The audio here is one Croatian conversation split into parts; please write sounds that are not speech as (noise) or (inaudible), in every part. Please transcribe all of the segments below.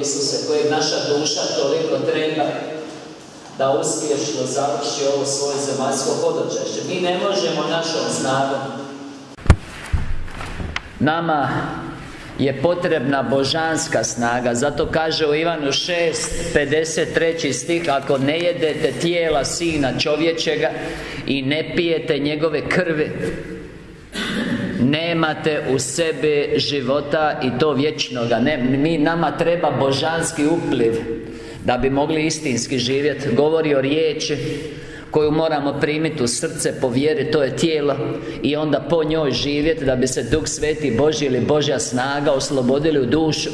Isuse, kojeg naša duša toliko treba da uspješno završi ovo svoje zemaljsko hodočašće. Mi ne možemo našom snagom. Nama je potrebna božanska snaga Zato kaže u Ivanu 6, 53 stih Ako ne jedete tijela Sina čovječega I ne pijete njegove krvi Nemate u sebi života i to vječnoga. Ne, Mi nama treba božanski upliv Da bi mogli istinski živjeti Govori o riječi koju moramo primiti u srce po vjeri, to je tijelo i onda po njoj živjeti da bi se Duh Sveti Boži ili Božja snaga oslobodili u dušu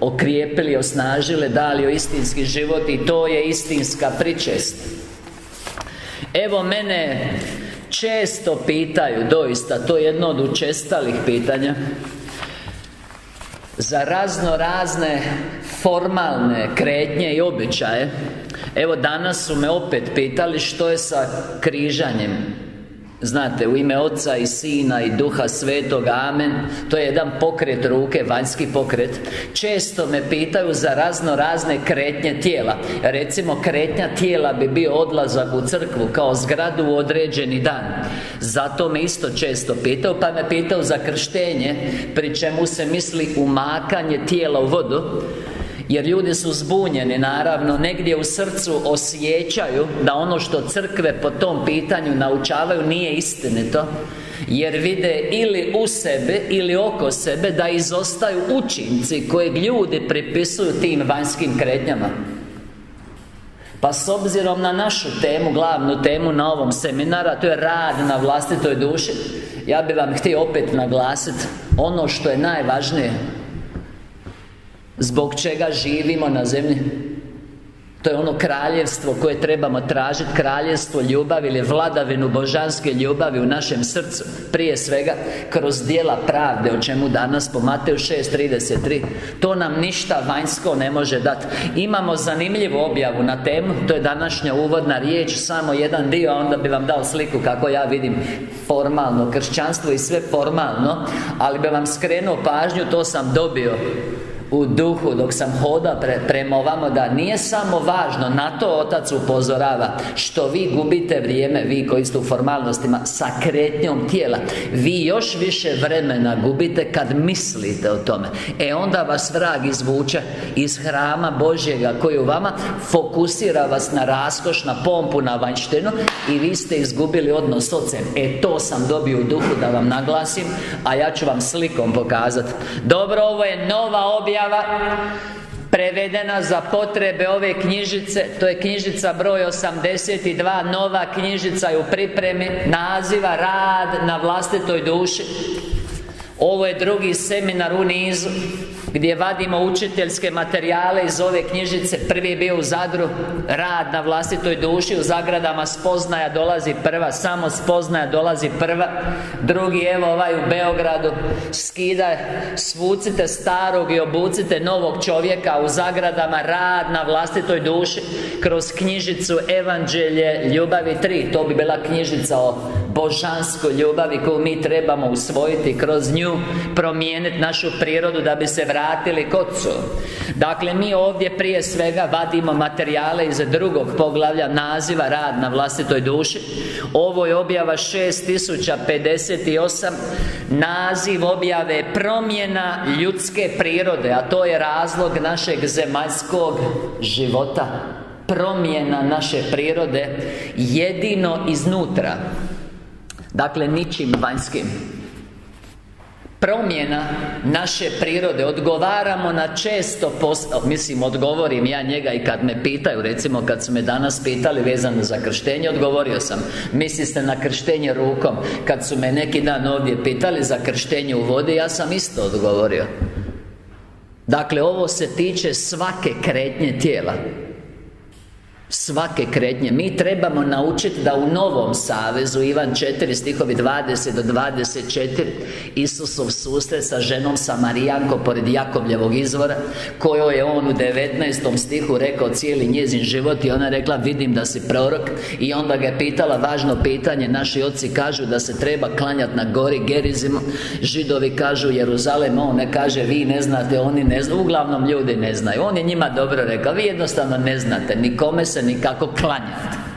okrijepili, osnažili, dali o istinski život i to je istinska pričest. Evo mene često pitaju, doista, to je jedno od učestalih pitanja Za razno razne formalne kretnje i običaje. Evo danas su me opet pitali što je sa križanjem Znate, u ime Oca i Sina i Duha Svetoga, Amen. To je jedan pokret ruke, vanjski pokret. Često me pitaju za razno razne kretnje tijela. Recimo, kretnja tijela bi bio odlazak u crkvu Kao zgradu u određeni dan. Zato me isto često pitaju Pa me pitaju za krštenje Pri čemu se misli umakanje tijela u vodu jer ljudi su zbunjeni, naravno Negdje u srcu osjećaju Da ono što crkve po tom pitanju naučavaju nije istinito Jer vide ili u sebe ili oko sebe Da izostaju učinci kojeg ljudi pripisuju tim vanjskim kretnjama. Pa s obzirom na našu temu, glavnu temu na ovom seminaru A to je rad na vlastitoj duši Ja bih vam htio opet naglasiti Ono što je najvažnije Zbog čega živimo na zemlji? To je ono kraljevstvo koje trebamo tražiti Kraljevstvo ljubavi ili vladavinu božanske ljubavi u našem srcu. Prije svega kroz dijela pravde O čemu danas po Mateju 6.33 To nam ništa vanjsko ne može dati. Imamo zanimljivu objavu na temu To je današnja uvodna riječ Samo jedan dio, a onda bi vam dao sliku kako ja vidim Formalno kršćanstvo i sve formalno Ali bi vam skrenuo pažnju, to sam dobio u duhu dok sam hoda pre, prema ovamo da nije samo važno na to otac upozorava što vi gubite vrijeme vi koji ste u formalnostima sa kretnjom tijela. Vi još više vremena gubite kad mislite o tome. E onda vas vrag izvuče iz hrama Božjega koji u vama fokusira vas na raskoš na pompu na vanjštinu i vi ste izgubili odnos s ocem. E to sam dobio u duhu da vam naglasim a ja ću vam slikom pokazati dobro ovo je nova objava prevedena za potrebe ove knjižice To je knjižica broj 82 Nova knjižica je u pripremi Naziva Rad na vlastitoj duši. Ovo je drugi seminar u nizu gdje vadimo učiteljske materijale iz ove knjižice. Prvi je bio u Zadru Rad na vlastitoj duši U zagradama spoznaja dolazi prva Samo spoznaja dolazi prva. Drugi evo ovaj u Beogradu Skida Svucite starog i obucite novog čovjeka U zagradama Rad na vlastitoj duši Kroz knjižicu Evanđelje ljubavi 3 To bi bila knjižica o božanskoj ljubavi koju mi trebamo usvojiti kroz nju promijeniti našu prirodu da bi se vratili kocu. Dakle mi ovdje prije svega vadimo materijale iz drugog poglavlja naziva rad na vlastitoj duši. Ovo je objava 6058 naziv objave je promjena ljudske prirode a to je razlog našeg zemaljskog života. Promjena naše prirode jedino iznutra. Dakle, ničim vanjskim Promjena naše prirode. Odgovaramo na često Mislim, odgovorim ja njega i kad me pitaju Recimo, kad su me danas pitali vezano za krštenje Odgovorio sam Mislite na krštenje rukom? Kad su me neki dan ovdje pitali za krštenje u vodi Ja sam isto odgovorio. Dakle, ovo se tiče svake kretnje tijela Svake kretnje. Mi trebamo naučiti da u Novom Savezu Ivan 4 stihovi 20 do 24 Isusov susret sa ženom Samarijanko Pored Jakovljevog izvora Kojoj je on u 19. stihu rekao cijeli njezin život I ona rekla vidim da si prorok. I onda ga je pitala važno pitanje. Naši oci kažu da se treba klanjati na gori Gerizima Židovi kažu Jeruzalem On ne kaže vi ne znate, oni ne znaju Uglavnom ljudi ne znaju. On je njima dobro rekao. Vi jednostavno ne znate. Nikome se nikako klanjati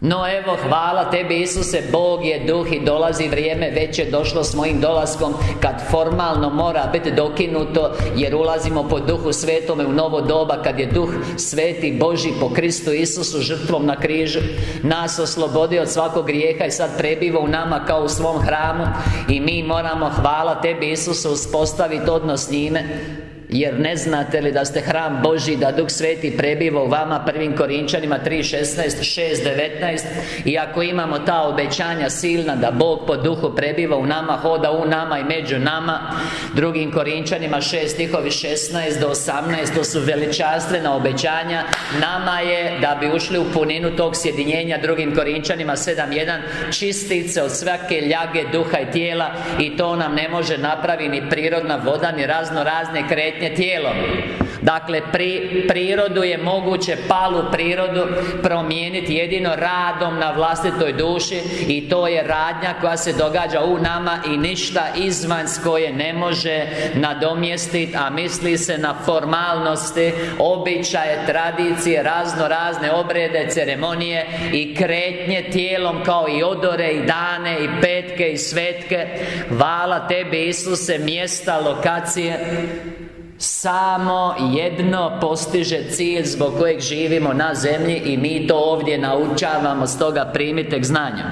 no evo, hvala Tebi Isuse, Bog je duh i dolazi vrijeme Već je došlo s mojim dolaskom Kad formalno mora biti dokinuto Jer ulazimo po duhu svetome u novo doba Kad je duh sveti Boži po Kristu Isusu žrtvom na križu. Nas oslobodio od svakog grijeha I sad prebiva u nama kao u svom hramu I mi moramo, hvala Tebi Isuse, uspostaviti odnos s njime jer ne znate li da ste hram Boži Da Duh Sveti prebiva u vama? Prvim Korinčanima 3.16 6.19 I ako imamo ta obećanja silna Da Bog po Duhu prebiva u nama Hoda u nama i među nama. Drugim Korinčanima 6 stihovi 16 do 18 To su veličanstvena obećanja. Nama je da bi ušli u puninu tog sjedinjenja. Drugim Korinčanima 7.1 Čistice od svake ljage duha i tijela. I to nam ne može napraviti ni prirodna voda Ni razno razne kretnje kretnje tijelom Dakle, pri, prirodu je moguće palu prirodu promijeniti jedino radom na vlastitoj duši I to je radnja koja se događa u nama I ništa izvanjsko je ne može nadomjestiti A misli se na formalnosti, običaje, tradicije, razno razne obrede, ceremonije I kretnje tijelom kao i odore i dane i petke i svetke. Hvala Tebi Isuse mjesta, lokacije samo jedno postiže cilj zbog kojeg živimo na zemlji I mi to ovdje naučavamo Stoga primite k znanju.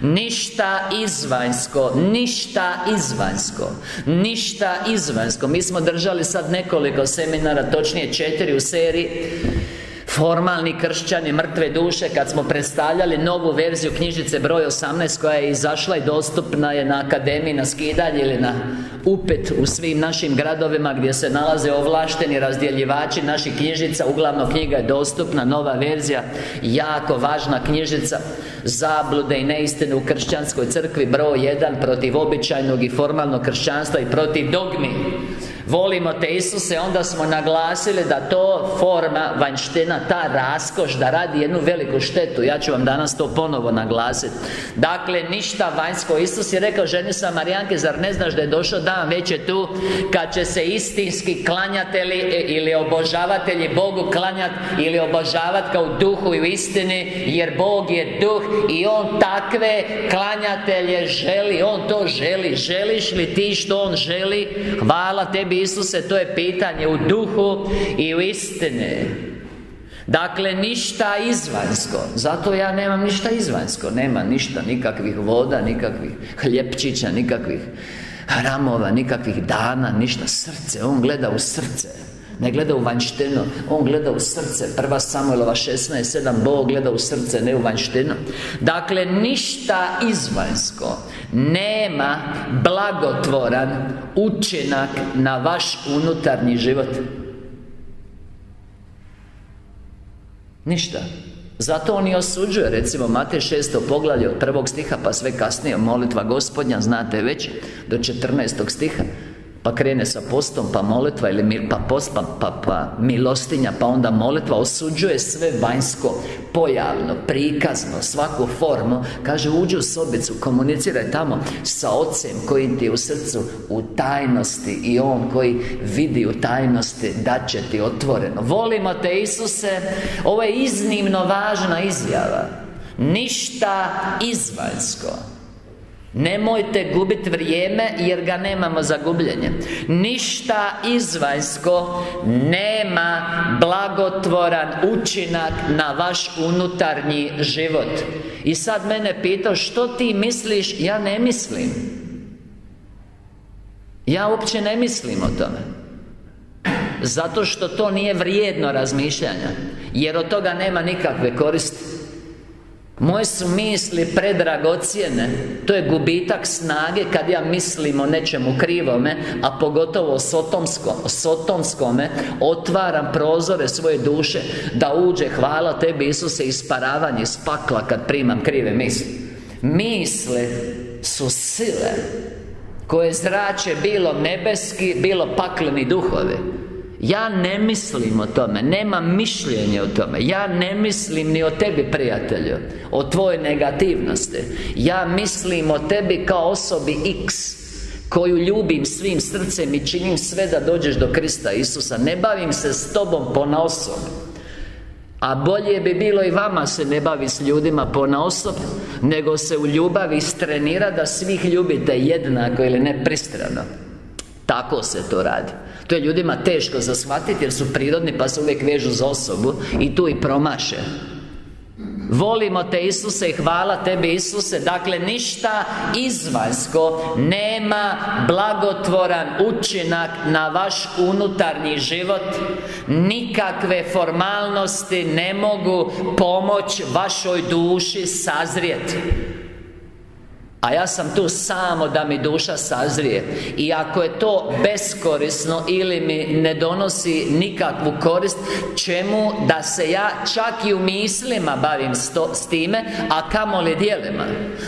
Ništa izvanjsko Ništa izvanjsko Ništa izvanjsko. Mi smo držali sad nekoliko seminara Točnije četiri u seriji Formalni kršćani mrtve duše Kad smo predstavljali novu verziju knjižice broj 18 Koja je izašla i dostupna je na akademiji Na skidanje ili na upet U svim našim gradovima Gdje se nalaze ovlašteni razdjeljivači Naših knjižica Uglavno knjiga je dostupna Nova verzija Jako važna knjižica Zablude i neistine u kršćanskoj crkvi Broj 1 Protiv običajnog i formalnog kršćanstva I protiv dogmi. Volimo te Isuse, onda smo naglasili da to forma, vanjština, ta raskoš Da radi jednu veliku štetu. Ja ću vam danas to ponovo naglasiti Dakle, ništa vanjsko. Isus je rekao ženi Samarijanke Zar ne znaš da je došao dan, već je tu Kad će se istinski klanjatelji e, Ili obožavatelji Bogu klanjati Ili obožavati kao duhu i u istini Jer Bog je duh I On takve klanjatelje želi On to želi. Želiš li ti što On želi? Hvala tebi Isuse, to je pitanje u duhu i u istine. Dakle, ništa izvanjsko. Zato ja nemam ništa izvanjsko. Nema ništa, nikakvih voda, nikakvih hljepčića, nikakvih hramova, nikakvih dana, ništa. Srce, on gleda u srce ne gleda u vanjštinu On gleda u srce Prva Samuelova 16.7 Bog gleda u srce, ne u vanjštinu Dakle, ništa izvanjsko Nema blagotvoran učinak na vaš unutarnji život Ništa zato on i osuđuje, recimo Matej 6. poglavlje od prvog stiha pa sve kasnije molitva gospodnja, znate već, do 14. stiha pa krene sa postom, pa molitva ili pa post, pa, pa, pa milostinja, pa onda molitva Osuđuje sve vanjsko, pojavno, prikazno, svaku formu. Kaže, uđi u sobicu, komuniciraj tamo sa Ocem koji ti je u srcu u tajnosti I On koji vidi u tajnosti da će ti otvoreno. Volimo te Isuse, ovo je iznimno važna izjava. Ništa izvanjsko Nemojte gubiti vrijeme jer ga nemamo za gubljenje. Ništa izvanjsko nema blagotvoran učinak na vaš unutarnji život. I sad mene pitao što ti misliš, ja ne mislim. Ja uopće ne mislim o tome. Zato što to nije vrijedno razmišljanja. Jer od toga nema nikakve koristi moje su misli predragocjene. To je gubitak snage kad ja mislim o nečemu krivome A pogotovo sotomskom, sotomskome Otvaram prozore svoje duše Da uđe, hvala tebi Isuse, isparavanje iz pakla kad primam krive misli. Misle su sile Koje zrače bilo nebeski, bilo pakleni duhovi ja ne mislim o tome, nemam mišljenje o tome. Ja ne mislim ni o tebi, prijatelju O tvojoj negativnosti. Ja mislim o tebi kao osobi X Koju ljubim svim srcem i činim sve da dođeš do Krista Isusa. Ne bavim se s tobom po osobi a bolje bi bilo i vama se ne bavi s ljudima po osob Nego se u ljubavi strenira da svih ljubite jednako ili nepristrano. Tako se to radi to je ljudima teško za shvatiti jer su prirodni pa se uvijek vežu za osobu I tu i promaše. Volimo te Isuse i hvala tebi Isuse. Dakle, ništa izvanjsko Nema blagotvoran učinak na vaš unutarnji život. Nikakve formalnosti ne mogu pomoć vašoj duši sazrijeti a ja sam tu samo da mi duša sazrije. I ako je to beskorisno Ili mi ne donosi nikakvu korist Čemu da se ja čak i u mislima bavim s, time A kamoli dijelima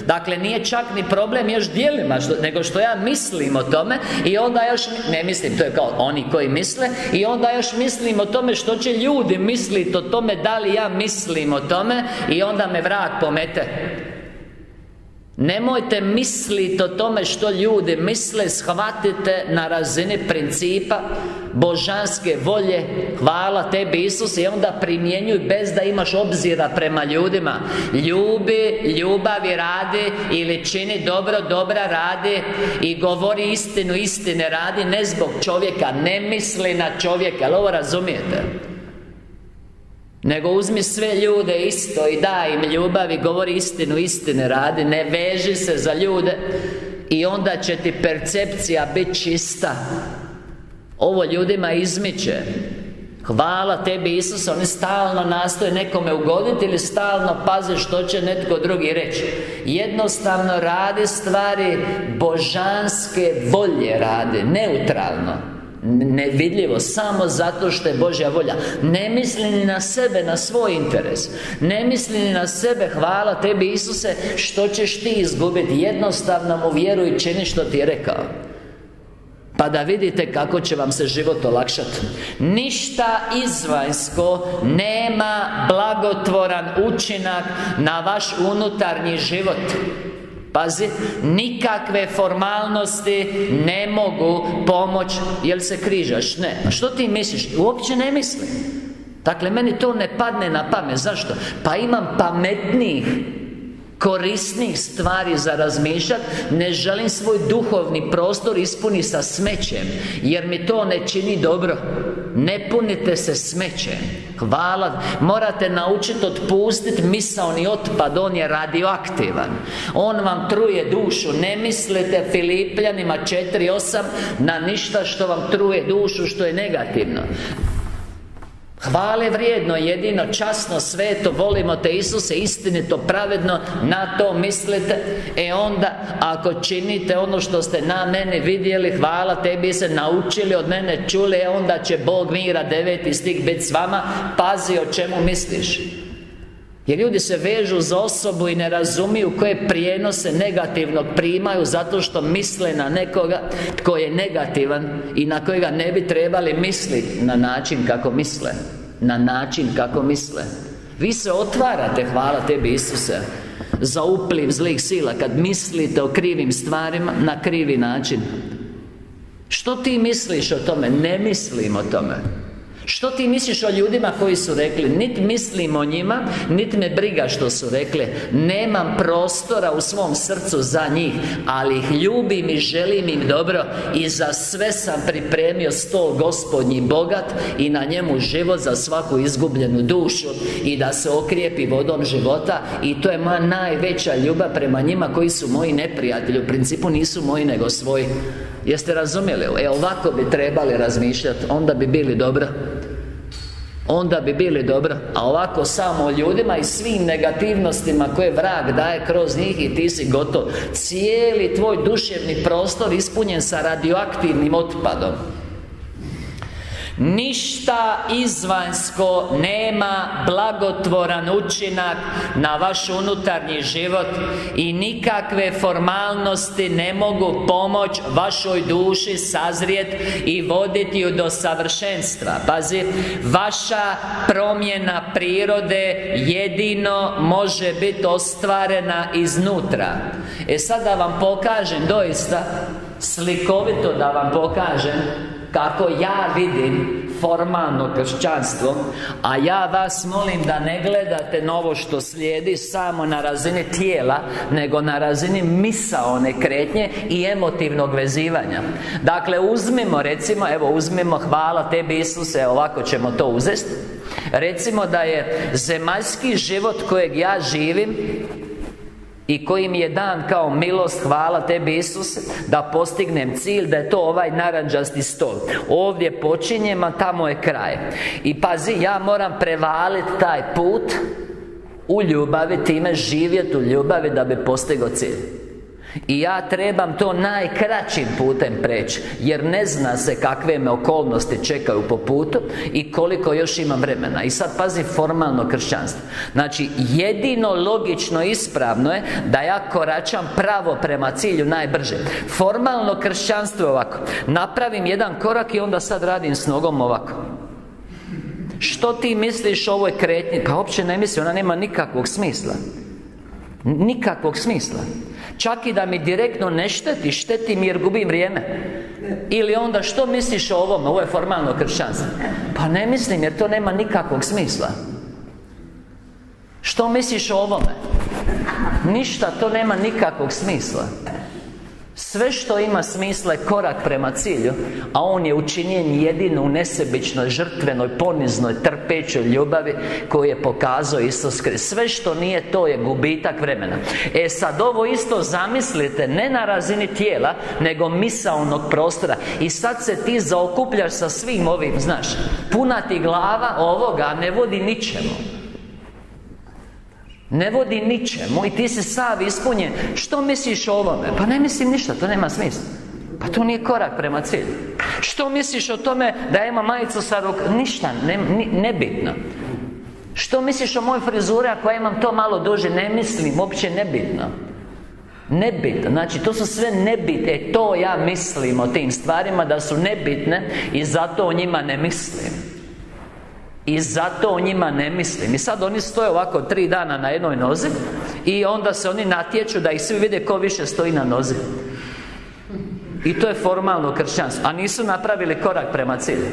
Dakle, nije čak ni problem još dijelima Nego što ja mislim o tome I onda još, ne mislim, to je kao oni koji misle I onda još mislim o tome što će ljudi misliti o tome Da li ja mislim o tome I onda me vrag pomete Nemojte misliti o tome što ljudi misle Shvatite na razini principa Božanske volje Hvala tebi Isus I onda primjenjuj bez da imaš obzira prema ljudima. Ljubi, ljubavi radi Ili čini dobro, dobra radi I govori istinu, istine radi Ne zbog čovjeka Ne misli na čovjeka Ali ovo razumijete nego uzmi sve ljude isto i daj im ljubav i govori istinu, istine radi Ne veži se za ljude I onda će ti percepcija biti čista. Ovo ljudima izmiče. Hvala tebi Isus, oni stalno nastoje nekome ugoditi ili stalno paze što će netko drugi reći. Jednostavno radi stvari božanske volje radi, neutralno Nevidljivo, samo zato što je Božja volja. Ne misli ni na sebe, na svoj interes. Ne misli ni na sebe, hvala tebi Isuse Što ćeš ti izgubiti. Jednostavno mu vjeruj čini što ti je rekao. Pa da vidite kako će vam se život olakšati Ništa izvanjsko nema blagotvoran učinak na vaš unutarnji život Pazi, nikakve formalnosti ne mogu pomoć Jel se križaš? Ne A što ti misliš? Uopće ne mislim Dakle, meni to ne padne na pamet Zašto? Pa imam pametnijih korisnih stvari za razmišljati Ne želim svoj duhovni prostor ispuni sa smećem Jer mi to ne čini dobro. Ne punite se smećem Hvala. Morate naučiti otpustiti misaoni otpad On je radioaktivan. On vam truje dušu. Ne mislite Filipljanima 4.8 Na ništa što vam truje dušu Što je negativno Hvale vrijedno, jedino, časno, sveto Volimo te Isuse, istinito, pravedno Na to mislite. E onda, ako činite ono što ste na mene vidjeli Hvala tebi se naučili od mene čuli E onda će Bog mira deveti stih biti s vama. Pazi o čemu misliš jer ljudi se vežu za osobu i ne razumiju koje prijenose negativnog primaju Zato što misle na nekoga tko je negativan I na kojega ne bi trebali misliti na način kako misle Na način kako misle. Vi se otvarate, hvala tebi Isuse Za upliv zlih sila Kad mislite o krivim stvarima Na krivi način. Što ti misliš o tome? Ne mislim o tome što ti misliš o ljudima koji su rekli Nit mislim o njima Nit me briga što su rekli Nemam prostora u svom srcu za njih Ali ih ljubim i želim im dobro I za sve sam pripremio stol gospodnji bogat I na njemu život za svaku izgubljenu dušu I da se okrijepi vodom života I to je moja najveća ljubav prema njima Koji su moji neprijatelji U principu nisu moji nego svoji Jeste razumjeli? E ovako bi trebali razmišljati Onda bi bili dobro Onda bi bili dobro. A ovako samo ljudima i svim negativnostima koje vrag daje kroz njih I ti si gotov. Cijeli tvoj duševni prostor ispunjen sa radioaktivnim otpadom Ništa izvanjsko nema blagotvoran učinak na vaš unutarnji život I nikakve formalnosti ne mogu pomoć vašoj duši sazrijet I voditi ju do savršenstva. Pazi, vaša promjena prirode jedino može biti ostvarena iznutra. E sad da vam pokažem doista Slikovito da vam pokažem kako ja vidim formalno kršćanstvo A ja vas molim da ne gledate na ovo što slijedi samo na razini tijela Nego na razini misaone kretnje i emotivnog vezivanja. Dakle, uzmimo recimo, evo uzmimo hvala tebi Isuse, ovako ćemo to uzeti Recimo da je zemaljski život kojeg ja živim i koji mi je dan kao milost, hvala Tebi Isuse Da postignem cilj, da je to ovaj naranđasti stol. Ovdje počinjem, a tamo je kraj. I pazi, ja moram prevaliti taj put U ljubavi, time živjeti u ljubavi da bi postigao cilj i ja trebam to najkraćim putem preći Jer ne zna se kakve me okolnosti čekaju po putu I koliko još imam vremena. I sad pazi formalno kršćanstvo. Znači, jedino logično ispravno je Da ja koračam pravo prema cilju najbrže. Formalno kršćanstvo je ovako. Napravim jedan korak i onda sad radim s nogom ovako. Što ti misliš o ovoj kretnji? Pa uopće ne misli, ona nema nikakvog smisla. Nikakvog smisla Čak i da mi direktno ne šteti, šteti mi jer gubim vrijeme. Ili onda što misliš o ovome, ovo je formalno kršćanstvo. Pa ne mislim jer to nema nikakvog smisla. Što misliš o ovome? Ništa, to nema nikakvog smisla sve što ima smisla je korak prema cilju A On je učinjen jedino u nesebičnoj, žrtvenoj, poniznoj, trpećoj ljubavi Koju je pokazao Isus Krist. Sve što nije to je gubitak vremena. E sad ovo isto zamislite Ne na razini tijela Nego misaonog prostora. I sad se ti zaokupljaš sa svim ovim, znaš Puna ti glava ovoga ne vodi ničemu ne vodi ničemu i ti si sav ispunjen. Što misliš o ovome? Pa ne mislim ništa, to nema smisla. Pa to nije korak prema cilju. Što misliš o tome da ima majicu sa ruk... Ništa, ne, nebitno. Što misliš o mojoj frizuri ako ja imam to malo duže? Ne mislim, uopće nebitno. Nebitno, znači to su sve nebitne e, To ja mislim o tim stvarima da su nebitne I zato o njima ne mislim i zato o njima ne mislim. I sad oni stoje ovako tri dana na jednoj nozi I onda se oni natječu da ih svi vide ko više stoji na nozi I to je formalno kršćanstvo A nisu napravili korak prema cilju.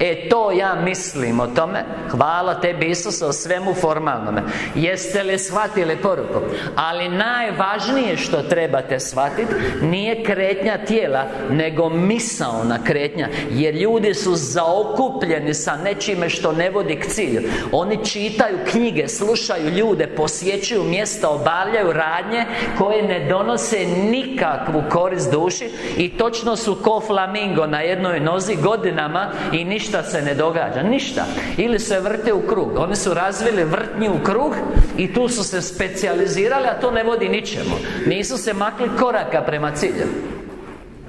E to ja mislim o tome. Hvala tebi Isuse o svemu formalnome. Jeste li shvatili poruku? Ali najvažnije što trebate shvatiti Nije kretnja tijela Nego misaona kretnja. Jer ljudi su zaokupljeni sa nečime što ne vodi k cilju. Oni čitaju knjige, slušaju ljude Posjećuju mjesta, obavljaju radnje Koje ne donose nikakvu korist duši I točno su ko flamingo na jednoj nozi godinama I ništa se ne događa, ništa. Ili se vrte u krug. Oni su razvili vrtnji u krug I tu su se specijalizirali, a to ne vodi ničemu. Nisu se makli koraka prema cilju.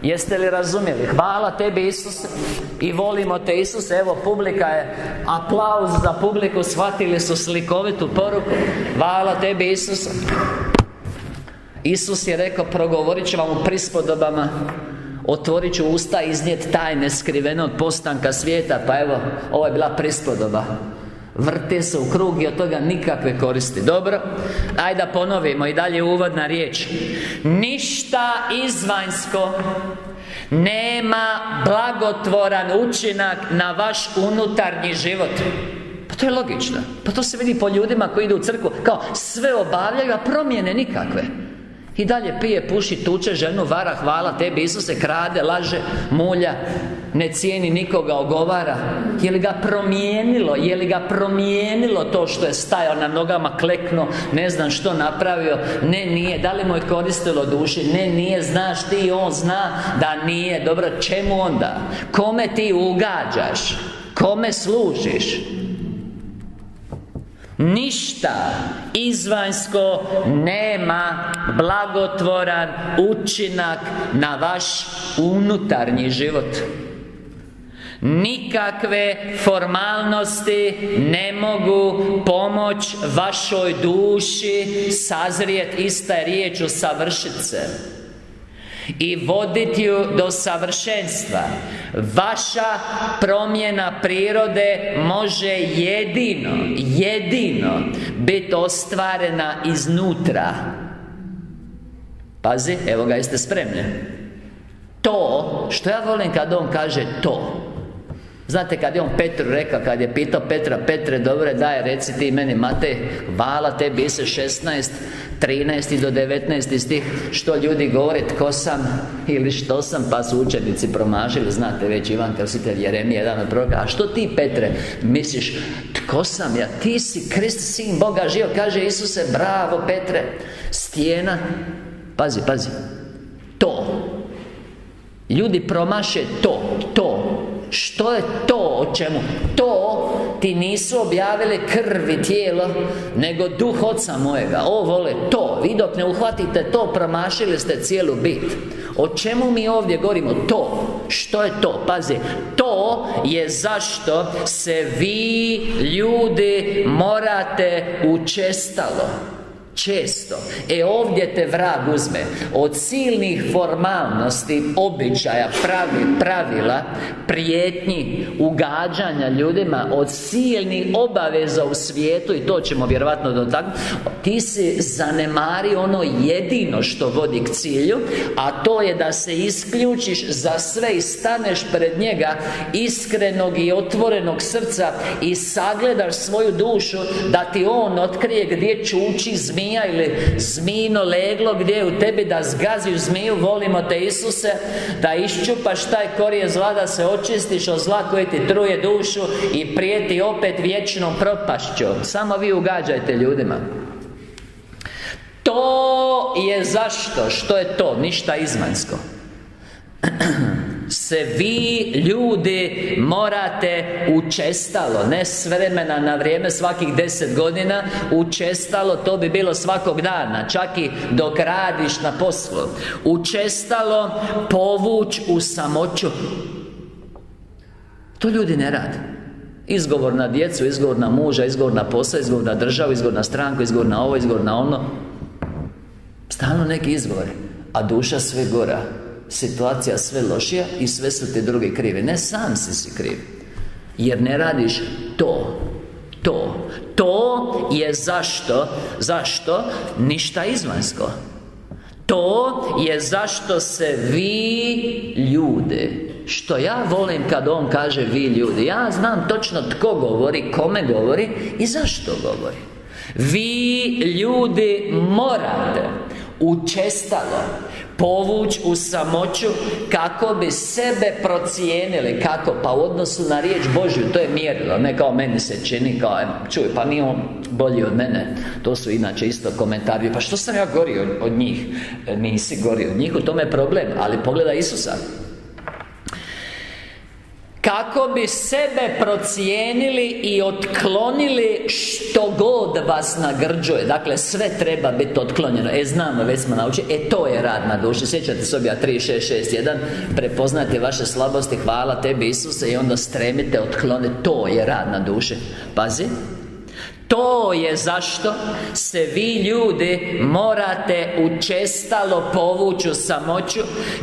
Jeste li razumjeli? Hvala tebi Isuse I volimo te Isuse. Evo publika je Aplauz za publiku. Shvatili su slikovitu poruku. Hvala tebi Isuse. Isus je rekao Progovorit ću vam u prispodobama Otvorit ću usta iznijet tajne skrivene od postanka svijeta Pa evo, ovo je bila prispodoba Vrte se u krug i od toga nikakve koristi. Dobro? Ajde da ponovimo i dalje uvodna riječ. Ništa izvanjsko Nema blagotvoran učinak na vaš unutarnji život. Pa to je logično. Pa to se vidi po ljudima koji idu u crkvu. Kao sve obavljaju, a promjene nikakve i dalje pije, puši, tuče ženu, vara, hvala tebi Isuse, krade, laže, mulja Ne cijeni nikoga, ogovara. Je li ga promijenilo, je li ga promijenilo to što je stajao na nogama, klekno Ne znam što napravio? Ne, nije, da li mu je koristilo duši? Ne, nije, znaš ti, on zna da nije. Dobro, čemu onda? Kome ti ugađaš? Kome služiš? Ništa izvanjsko nema blagotvoran učinak na vaš unutarnji život. Nikakve formalnosti ne mogu pomoć vašoj duši Sazrijet ista je riječ o savršice i voditi ju do savršenstva. Vaša promjena prirode može jedino, jedino biti ostvarena iznutra. Pazi, evo ga, jeste spremni? To, što ja volim kad on kaže to Znate kad je on Petru rekao, kad je pitao Petra Petre, dobro daj, reci ti meni Matej Vala tebi se 16 13. do 19. stih Što ljudi govore, tko sam Ili što sam, pa su učenici promašili Znate već Ivan Krstitelj Jeremija jedan od proroka A što ti Petre misliš Tko sam ja? Ti si Krist, sin Boga živo Kaže Isuse, bravo Petre Stijena Pazi, pazi To Ljudi promaše to, to što je to o čemu? To ti nisu objavili krvi tijelo Nego duh oca mojega O vole, to Vi dok ne uhvatite to Promašili ste cijelu bit O čemu mi ovdje govorimo? To Što je to? Pazi To je zašto se vi ljudi morate učestalo Često. E ovdje te vrag uzme. Od silnih formalnosti Običaja, pravi, pravila Prijetnji Ugađanja ljudima Od silnih obaveza u svijetu I to ćemo vjerovatno dotaknuti Ti si zanemari ono jedino što vodi k cilju A to je da se isključiš za sve I staneš pred njega Iskrenog i otvorenog srca I sagledaš svoju dušu Da ti on otkrije gdje čuči zmije zmija ili zmino leglo gdje je u tebi da zgazi zmiju Volimo te Isuse Da iščupaš taj korije zla Da se očistiš od zla koji ti truje dušu I prijeti opet vječnom propašću. Samo vi ugađajte ljudima. To je zašto? Što je to? Ništa izmansko (clears throat) se vi ljudi morate učestalo Ne s vremena na vrijeme svakih deset godina Učestalo to bi bilo svakog dana Čak i dok radiš na poslu. Učestalo povuć u samoću. To ljudi ne rade. Izgovor na djecu, izgovor na muža, izgovor na posao, izgovor na državu, izgovor na stranku, izgovor na ovo, izgovor na ono. Stalno neki izgovori A duša sve gora situacija sve lošija i sve su ti drugi krivi Ne, sam si si kriv. Jer ne radiš to. To. To je zašto Zašto? Ništa izvanjsko. To je zašto se vi ljude Što ja volim kad on kaže vi ljudi Ja znam točno tko govori, kome govori i zašto govori. Vi ljudi morate Učestalo Povuć u samoću Kako bi sebe procijenili. Kako? Pa u odnosu na riječ Božju To je mjerilo. Ne kao meni se čini Kao, čuj, pa nije on bolji od mene. To su inače isto komentari Pa što sam ja gori od, od njih? E, nisi gori od njih U tome je problem. Ali pogledaj Isusa kako bi sebe procijenili i otklonili što god vas nagrđuje. Dakle, sve treba biti otklonjeno. E, znamo, već smo naučili. E, to je rad na duši. Sjećate se obja 3, 6, 6, 1 Prepoznate vaše slabosti. Hvala tebi Isuse. I onda stremite otkloniti. To je rad na duši. Pazi to je zašto se vi ljudi morate učestalo povući u samoću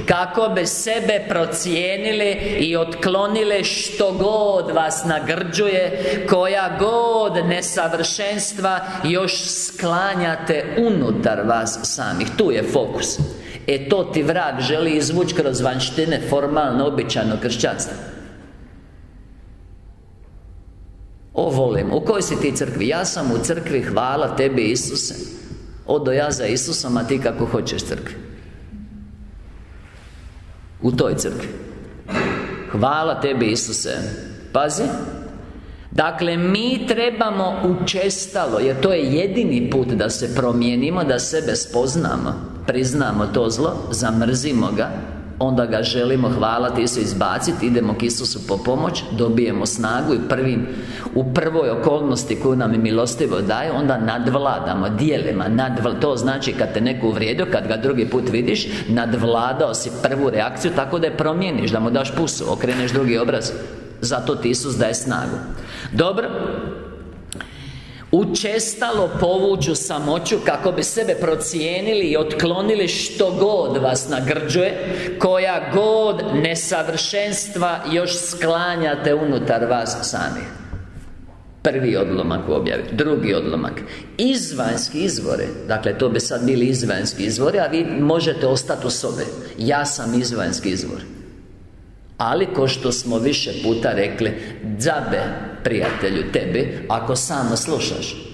Kako bi sebe procijenili i otklonili što god vas nagrđuje Koja god nesavršenstva još sklanjate unutar vas samih. Tu je fokus. E to ti vrag želi izvući kroz vanštine formalno običajno kršćanstvo O volim, u kojoj si ti crkvi? Ja sam u crkvi, hvala tebi Isuse. Odo ja za Isusom, a ti kako hoćeš crkvi. U toj crkvi. Hvala tebi Isuse. Pazi. Dakle, mi trebamo učestalo Jer to je jedini put da se promijenimo Da sebe spoznamo. Priznamo to zlo Zamrzimo ga Onda ga želimo, hvala ti se izbaciti Idemo k Isusu po pomoć Dobijemo snagu i prvim U prvoj okolnosti koju nam je milostivo daje Onda nadvladamo dijelima nadvl... To znači kad te neko uvrijedio Kad ga drugi put vidiš Nadvladao si prvu reakciju Tako da je promijeniš Da mu daš pusu Okreneš drugi obraz. Zato ti Isus daje snagu. Dobro Učestalo povuću samoću kako bi sebe procijenili i otklonili što god vas nagrđuje Koja god nesavršenstva još sklanjate unutar vas sami Prvi odlomak u objavi Drugi odlomak. Izvanjski izvore Dakle, to bi sad bili izvanjski izvori A vi možete ostati u sobe Ja sam izvanjski izvor. Ali, ko što smo više puta rekli Džabe, prijatelju, tebi Ako samo slušaš.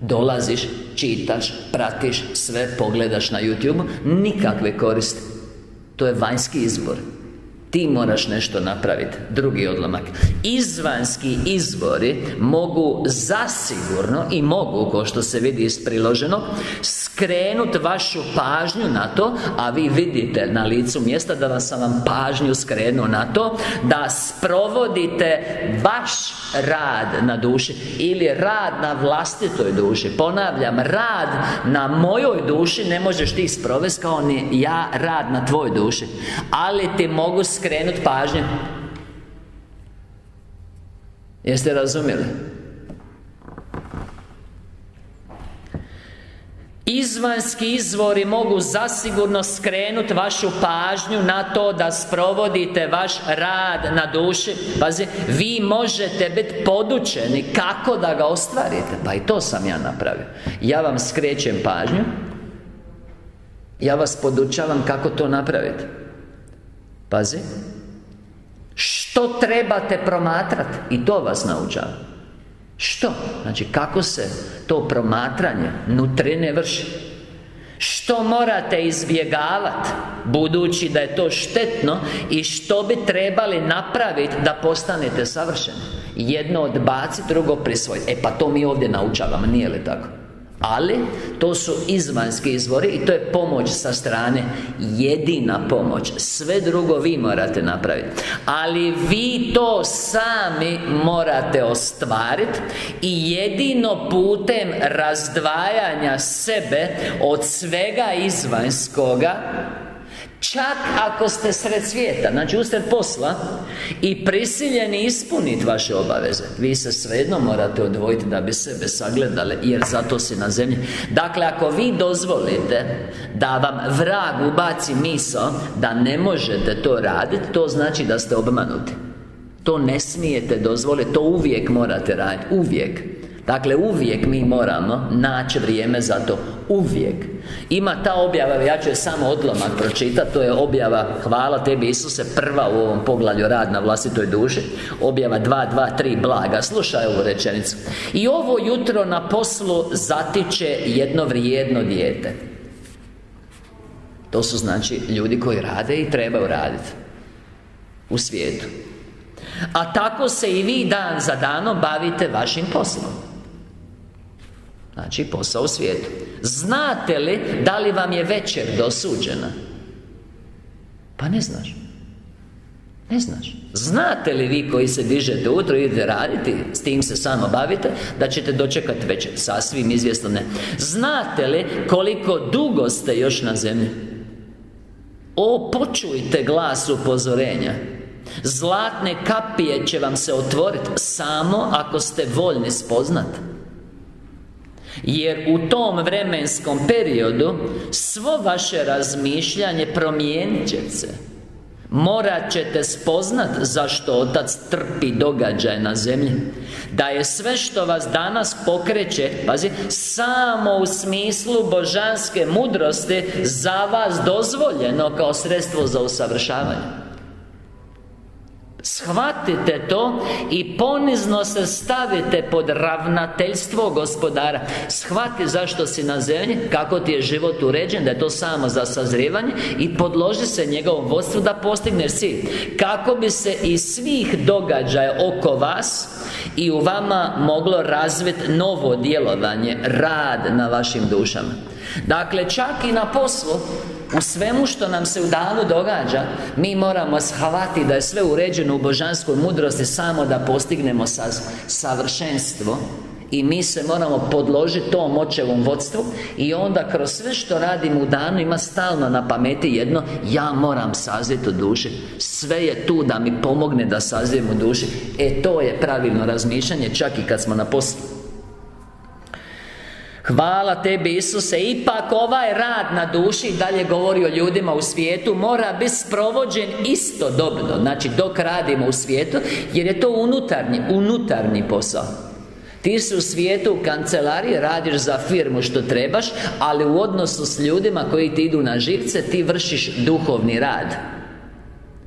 Dolaziš, čitaš, pratiš Sve pogledaš na YouTube Nikakve koristi. To je vanjski izbor ti moraš nešto napraviti Drugi odlomak. Izvanski izvori mogu zasigurno I mogu, ko što se vidi iz priloženog Skrenut vašu pažnju na to A vi vidite na licu mjesta Da vam sam vam pažnju skrenuo na to Da sprovodite vaš rad na duši Ili rad na vlastitoj duši. Ponavljam, rad na mojoj duši Ne možeš ti sprovesti kao ni ja rad na tvoj duši. Ali ti mogu skrenuti pažnju Jeste razumjeli? Izvanski izvori mogu zasigurno skrenuti vašu pažnju na to da sprovodite vaš rad na duši. Pazi, vi možete biti podučeni kako da ga ostvarite. Pa i to sam ja napravio. Ja vam skrećem pažnju. Ja vas podučavam kako to napraviti Pazi Što trebate promatrati I to vas naučavam što? Znači, kako se to promatranje nutrine vrši? Što morate izbjegavati Budući da je to štetno I što bi trebali napraviti Da postanete savršeni Jedno odbaciti, drugo prisvojiti E pa to mi ovdje naučavamo, nije li tako? Ali, to su izvanjski izvori I to je pomoć sa strane. Jedina pomoć. Sve drugo vi morate napraviti. Ali vi to sami morate ostvariti I jedino putem razdvajanja sebe Od svega izvanjskoga Čak ako ste sred svijeta Znači usred posla I prisiljeni ispuniti vaše obaveze Vi se svejedno morate odvojiti Da bi sebe sagledali Jer zato si na zemlji. Dakle, ako vi dozvolite Da vam vrag ubaci miso Da ne možete to raditi To znači da ste obmanuti. To ne smijete dozvoliti To uvijek morate raditi Uvijek Dakle, uvijek mi moramo naći vrijeme za to. Uvijek. Ima ta objava, ja ću je samo odlomak pročitati To je objava, hvala tebi Isuse Prva u ovom poglavlju rad na vlastitoj duši Objava 2.2.3 blaga. Slušaj ovu rečenicu. I ovo jutro na poslu zatiče jedno vrijedno dijete. To su znači ljudi koji rade i trebaju raditi U svijetu. A tako se i vi dan za danom bavite vašim poslom Znači posao u svijetu. Znate li da li vam je večer dosuđena? Pa ne znaš. Ne znaš. Znate li vi koji se dižete utro i idete raditi S tim se samo bavite Da ćete dočekati večer? Sasvim izvjesno ne. Znate li koliko dugo ste još na zemlji? O, počujte glas upozorenja. Zlatne kapije će vam se otvoriti Samo ako ste voljni spoznati jer u tom vremenskom periodu Svo vaše razmišljanje promijenit će se. Morat ćete spoznat zašto Otac trpi događaj na zemlji. Da je sve što vas danas pokreće Pazi Samo u smislu božanske mudrosti Za vas dozvoljeno kao sredstvo za usavršavanje Shvatite to i ponizno se stavite pod ravnateljstvo gospodara. Shvati zašto si na zemlji, kako ti je život uređen, da je to samo za sazrijevanje I podloži se njegovom vodstvu da postigneš cilj. Kako bi se iz svih događaja oko vas I u vama moglo razviti novo djelovanje, rad na vašim dušama. Dakle, čak i na poslu U svemu što nam se u danu događa Mi moramo shvatiti da je sve uređeno u božanskoj mudrosti Samo da postignemo savršenstvo i mi se moramo podložiti tom očevom vodstvu I onda kroz sve što radimo u danu Ima stalno na pameti jedno Ja moram sazjeti u duši. Sve je tu da mi pomogne da sazijem u duši. E to je pravilno razmišljanje Čak i kad smo na poslu Hvala tebi Isuse. Ipak ovaj rad na duši Dalje govori o ljudima u svijetu. Mora biti sprovođen istodobno Znači dok radimo u svijetu Jer je to unutarnji, unutarnji posao. Ti si u svijetu u kancelariji, radiš za firmu što trebaš Ali u odnosu s ljudima koji ti idu na živce Ti vršiš duhovni rad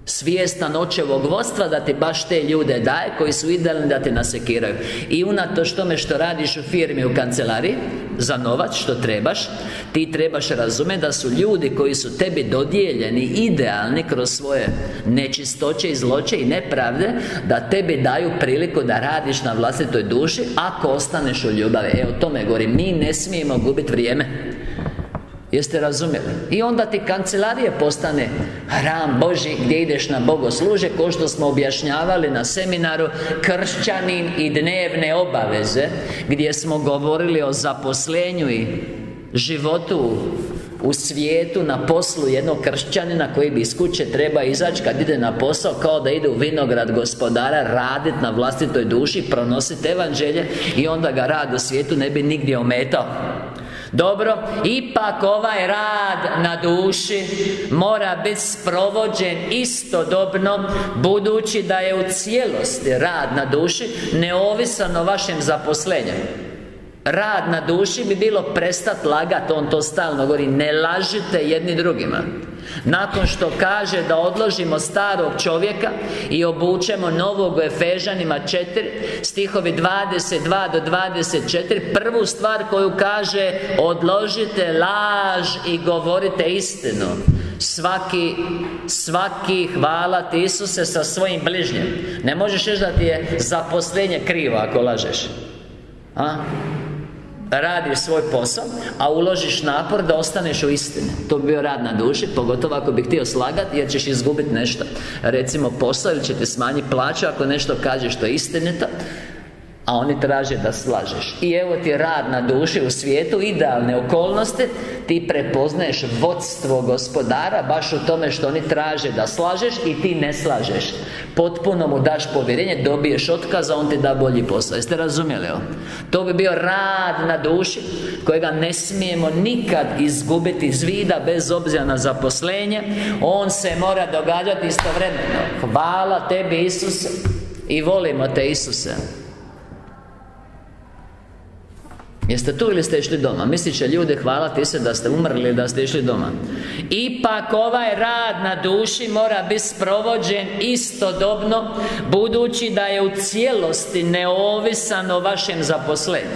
Svjestan očevog vodstva da ti baš te ljude daje Koji su idealni da te nasekiraju. I unatoč tome što radiš u firmi u kancelariji Za novac što trebaš Ti trebaš razumjeti da su ljudi koji su tebi dodijeljeni Idealni kroz svoje nečistoće i zloće i nepravde Da tebi daju priliku da radiš na vlastitoj duši Ako ostaneš u ljubavi. E o tome govorim. Mi ne smijemo gubiti vrijeme Jeste razumjeli? I onda ti kancelarije postane Hram Boži gdje ideš na bogosluže Ko što smo objašnjavali na seminaru Kršćanin i dnevne obaveze Gdje smo govorili o zaposlenju i životu u svijetu na poslu jednog kršćanina koji bi iz kuće treba izaći kad ide na posao kao da ide u vinograd gospodara raditi na vlastitoj duši pronositi evanđelje i onda ga rad u svijetu ne bi nigdje ometao dobro, ipak ovaj rad na duši Mora biti sprovođen istodobno Budući da je u cijelosti rad na duši Neovisan o vašem zaposlenju. Rad na duši bi bilo prestat lagat On to stalno govori Ne lažite jedni drugima nakon što kaže da odložimo starog čovjeka I obučemo novog u Efežanima 4 Stihovi 22 do 24 Prvu stvar koju kaže Odložite laž i govorite istinu. Svaki, svaki hvala ti Isuse sa svojim bližnjem Ne možeš reći da ti je zaposlenje krivo ako lažeš. A? Radiš svoj posao A uložiš napor da ostaneš u istini. To bi bio rad na duši Pogotovo ako bi htio slagati Jer ćeš izgubiti nešto. Recimo posao ili će ti smanjiti plaću Ako nešto kažeš što je istinito a oni traže da slažeš. I evo ti rad na duši u svijetu Idealne okolnosti. Ti prepoznaješ vodstvo gospodara Baš u tome što oni traže da slažeš I ti ne slažeš. Potpuno mu daš povjerenje Dobiješ otkaz, a on ti da bolji posao. Jeste razumjeli ovo? To bi bio rad na duši Kojega ne smijemo nikad izgubiti iz vida Bez obzira na zaposlenje. On se mora događati istovremeno. Hvala tebi Isuse I volimo te Isuse Jeste tu ili ste išli doma? Mislit će ljude hvala ti se da ste umrli da ste išli doma. Ipak ovaj rad na duši mora biti sprovođen istodobno Budući da je u cijelosti neovisan o vašem zaposlenju.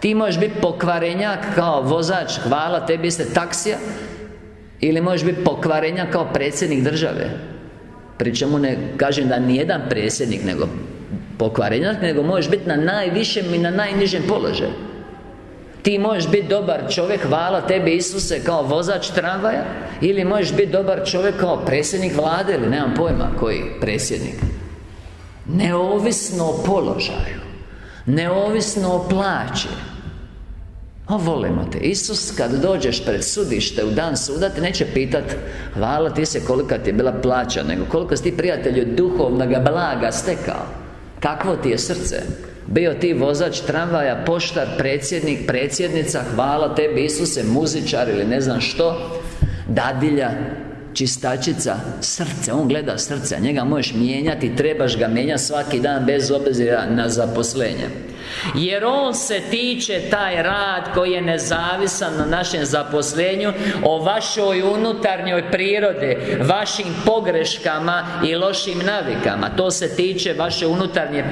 Ti možeš biti pokvarenjak kao vozač Hvala tebi ste taksija Ili možeš biti pokvarenjak kao predsjednik države. Pri čemu ne kažem da nijedan predsjednik Nego pokvarenjak Nego možeš biti na najvišem i na najnižem položaju. Ti možeš biti dobar čovjek, hvala tebi Isuse kao vozač tramvaja Ili možeš biti dobar čovjek kao predsjednik vlade Ili nemam pojma koji predsjednik. Neovisno o položaju Neovisno o plaći. A volimo te. Isus kad dođeš pred sudište u dan suda Te neće pitat Hvala ti se kolika ti je bila plaća Nego koliko si ti prijatelju duhovnog blaga stekao Kakvo ti je srce? Bio ti vozač tramvaja, poštar, predsjednik, predsjednica Hvala tebi Isuse, muzičar ili ne znam što Dadilja, čistačica, srce On gleda srce, njega možeš mijenjati Trebaš ga mijenjati svaki dan bez obzira na zaposlenje jer on se tiče taj rad koji je nezavisan na našem zaposlenju O vašoj unutarnjoj prirode Vašim pogreškama i lošim navikama. To se tiče vaše unutarnje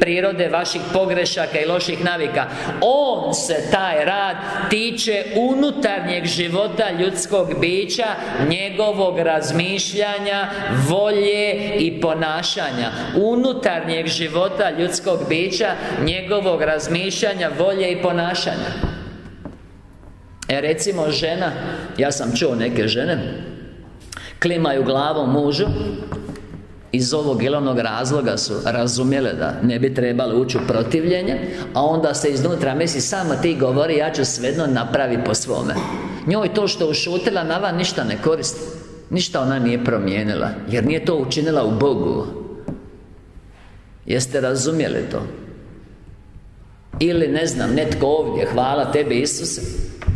prirode Vaših pogrešaka i loših navika. On se taj rad tiče unutarnjeg života ljudskog bića Njegovog razmišljanja Volje i ponašanja. Unutarnjeg života ljudskog bića Njegovog njegovog razmišljanja, volje i ponašanja. E recimo žena Ja sam čuo neke žene Klimaju glavom mužu iz ovog ili onog razloga su razumjele da ne bi trebali ući u protivljenje A onda se iznutra misli samo ti govori ja ću svejedno napravi po svome. Njoj to što ušutila na van ništa ne koristi. Ništa ona nije promijenila Jer nije to učinila u Bogu. Jeste razumjeli to? Ili ne znam, netko ovdje Hvala tebi Isuse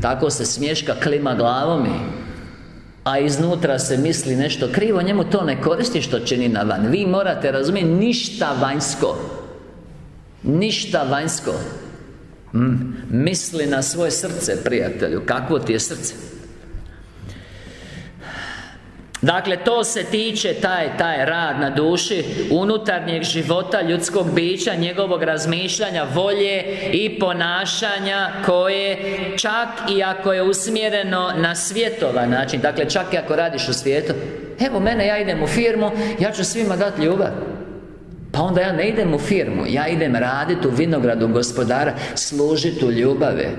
Tako se smješka klima glavom i a iznutra se misli nešto krivo Njemu to ne koristi što čini na van Vi morate razumjeti Ništa vanjsko Ništa vanjsko mm. Misli na svoje srce, prijatelju Kakvo ti je srce? Dakle, to se tiče taj, taj rad na duši Unutarnjeg života ljudskog bića Njegovog razmišljanja, volje i ponašanja Koje čak i ako je usmjereno na svjetovan način Dakle, čak i ako radiš u svijetu Evo mene, ja idem u firmu Ja ću svima dati ljubav. Pa onda ja ne idem u firmu Ja idem raditi u vinogradu gospodara Služiti u ljubave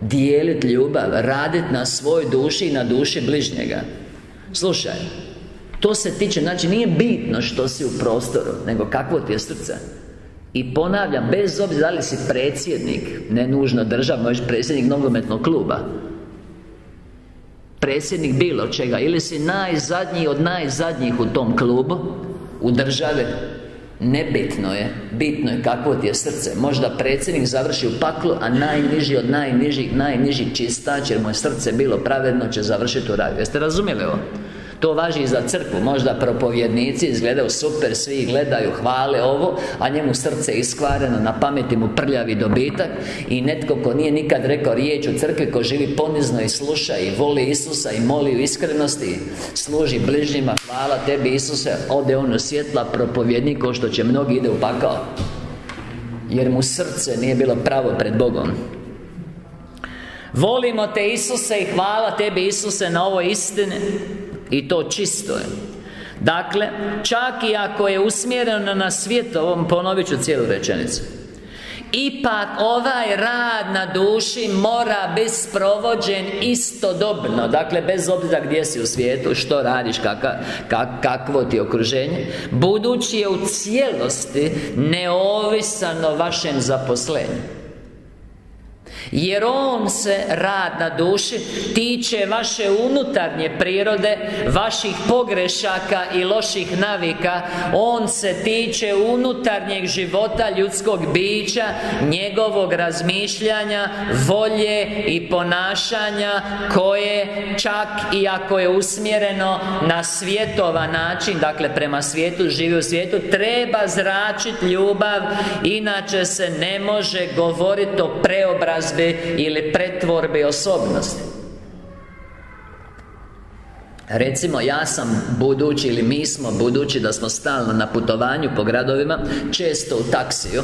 Dijeliti ljubav Raditi na svoj duši i na duši bližnjega Slušaj To se tiče, znači nije bitno što si u prostoru Nego kakvo ti je srce. I ponavljam, bez obzira da li si predsjednik Ne nužno država, možeš predsjednik nogometnog kluba Predsjednik bilo čega Ili si najzadnji od najzadnjih u tom klubu U državi Nebitno je, bitno je kakvo ti je srce. Možda predsjednik završi u paklu A najniži od najnižih, najnižih čistač Jer mu je srce bilo pravedno će završiti u raju. Jeste razumjeli ovo? To važi i za crkvu. Možda propovjednici izgledaju super Svi gledaju, hvale ovo A njemu srce iskvareno Na pameti mu prljavi dobitak I netko ko nije nikad rekao riječ u crkvi Ko živi ponizno i sluša I voli Isusa I moli u iskrenosti Služi bližnjima Hvala tebi Isuse. Ode on u svjetla propovjednik Ko što će mnogi ide u pakao. Jer mu srce nije bilo pravo pred Bogom. Volimo te Isuse i hvala tebi Isuse na ovoj istini i to čisto je. Dakle, čak i ako je usmjereno na svijet Ovom ponovit ću cijelu rečenicu Ipak ovaj rad na duši mora biti sprovođen istodobno. Dakle, bez obzira gdje si u svijetu Što radiš, kakvo ti je okruženje Budući je u cijelosti neovisan o vašem zaposlenju jer On se, rad na duši, tiče vaše unutarnje prirode Vaših pogrešaka i loših navika. On se tiče unutarnjeg života ljudskog bića Njegovog razmišljanja, volje i ponašanja Koje čak i ako je usmjereno na svjetova način Dakle, prema svijetu, živi u svijetu Treba zračiti ljubav Inače se ne može govoriti o preobrazbi ili pretvorbe osobnosti. Recimo, ja sam budući ili mi smo budući da smo stalno na putovanju po gradovima Često u taksiju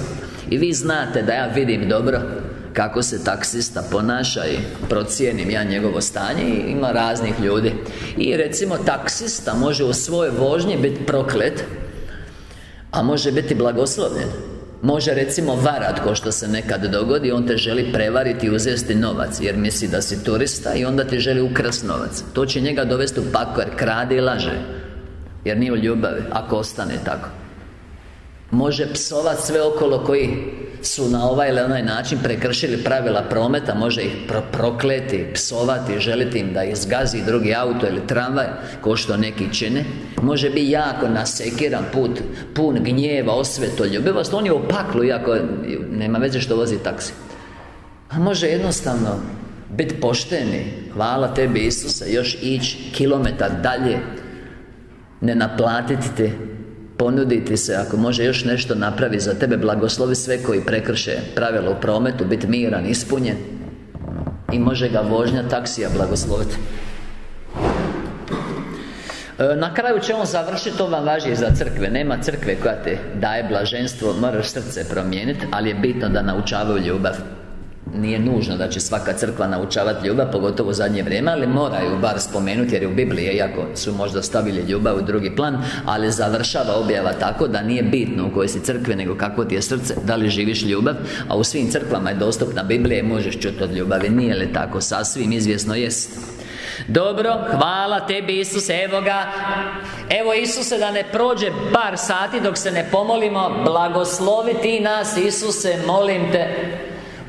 I vi znate da ja vidim dobro kako se taksista ponaša i procijenim ja njegovo stanje i ima raznih ljudi. I recimo taksista može u svojoj vožnji biti proklet A može biti blagoslovljen Može recimo varat ko što se nekad dogodi On te želi prevariti i uzesti novac Jer misli da si turista i onda ti želi ukrast novac. To će njega dovesti u pako jer krade i laže Jer nije u ljubavi Ako ostane tako. Može psovat sve okolo koji su na ovaj ili onaj način prekršili pravila prometa Može ih pro prokleti, psovati, želiti im da izgazi drugi auto ili tramvaj Ko što neki čine. Može biti jako nasekiran put, pun gnjeva, osvetoljubivost On je u paklu, iako nema veze što vozi taksi. A može jednostavno biti pošteni Hvala tebi Isuse, još ići kilometar dalje Ne naplatiti te ponuditi se ako može još nešto napravi za tebe blagoslovi sve koji prekrše pravila u prometu biti miran, ispunjen. I može ga vožnja taksija blagosloviti. E, na kraju će on završiti, to vam važi za crkve. Nema crkve koja te daje blaženstvo Moraš srce promijeniti Ali je bitno da naučavaju ljubav nije nužno da će svaka crkva naučavati ljubav, pogotovo u zadnje vrijeme, ali moraju bar spomenuti jer je u Bibliji, iako su možda stavili ljubav u drugi plan, ali završava objava tako da nije bitno u kojoj si crkve, nego kako ti je srce, da li živiš ljubav, a u svim crkvama je dostupna Biblija i možeš čuti od ljubavi, nije li tako? Sasvim izvjesno jest. Dobro, hvala tebi Isuse, evo ga Evo Isuse da ne prođe par sati dok se ne pomolimo Blagoslovi ti nas Isuse, molim te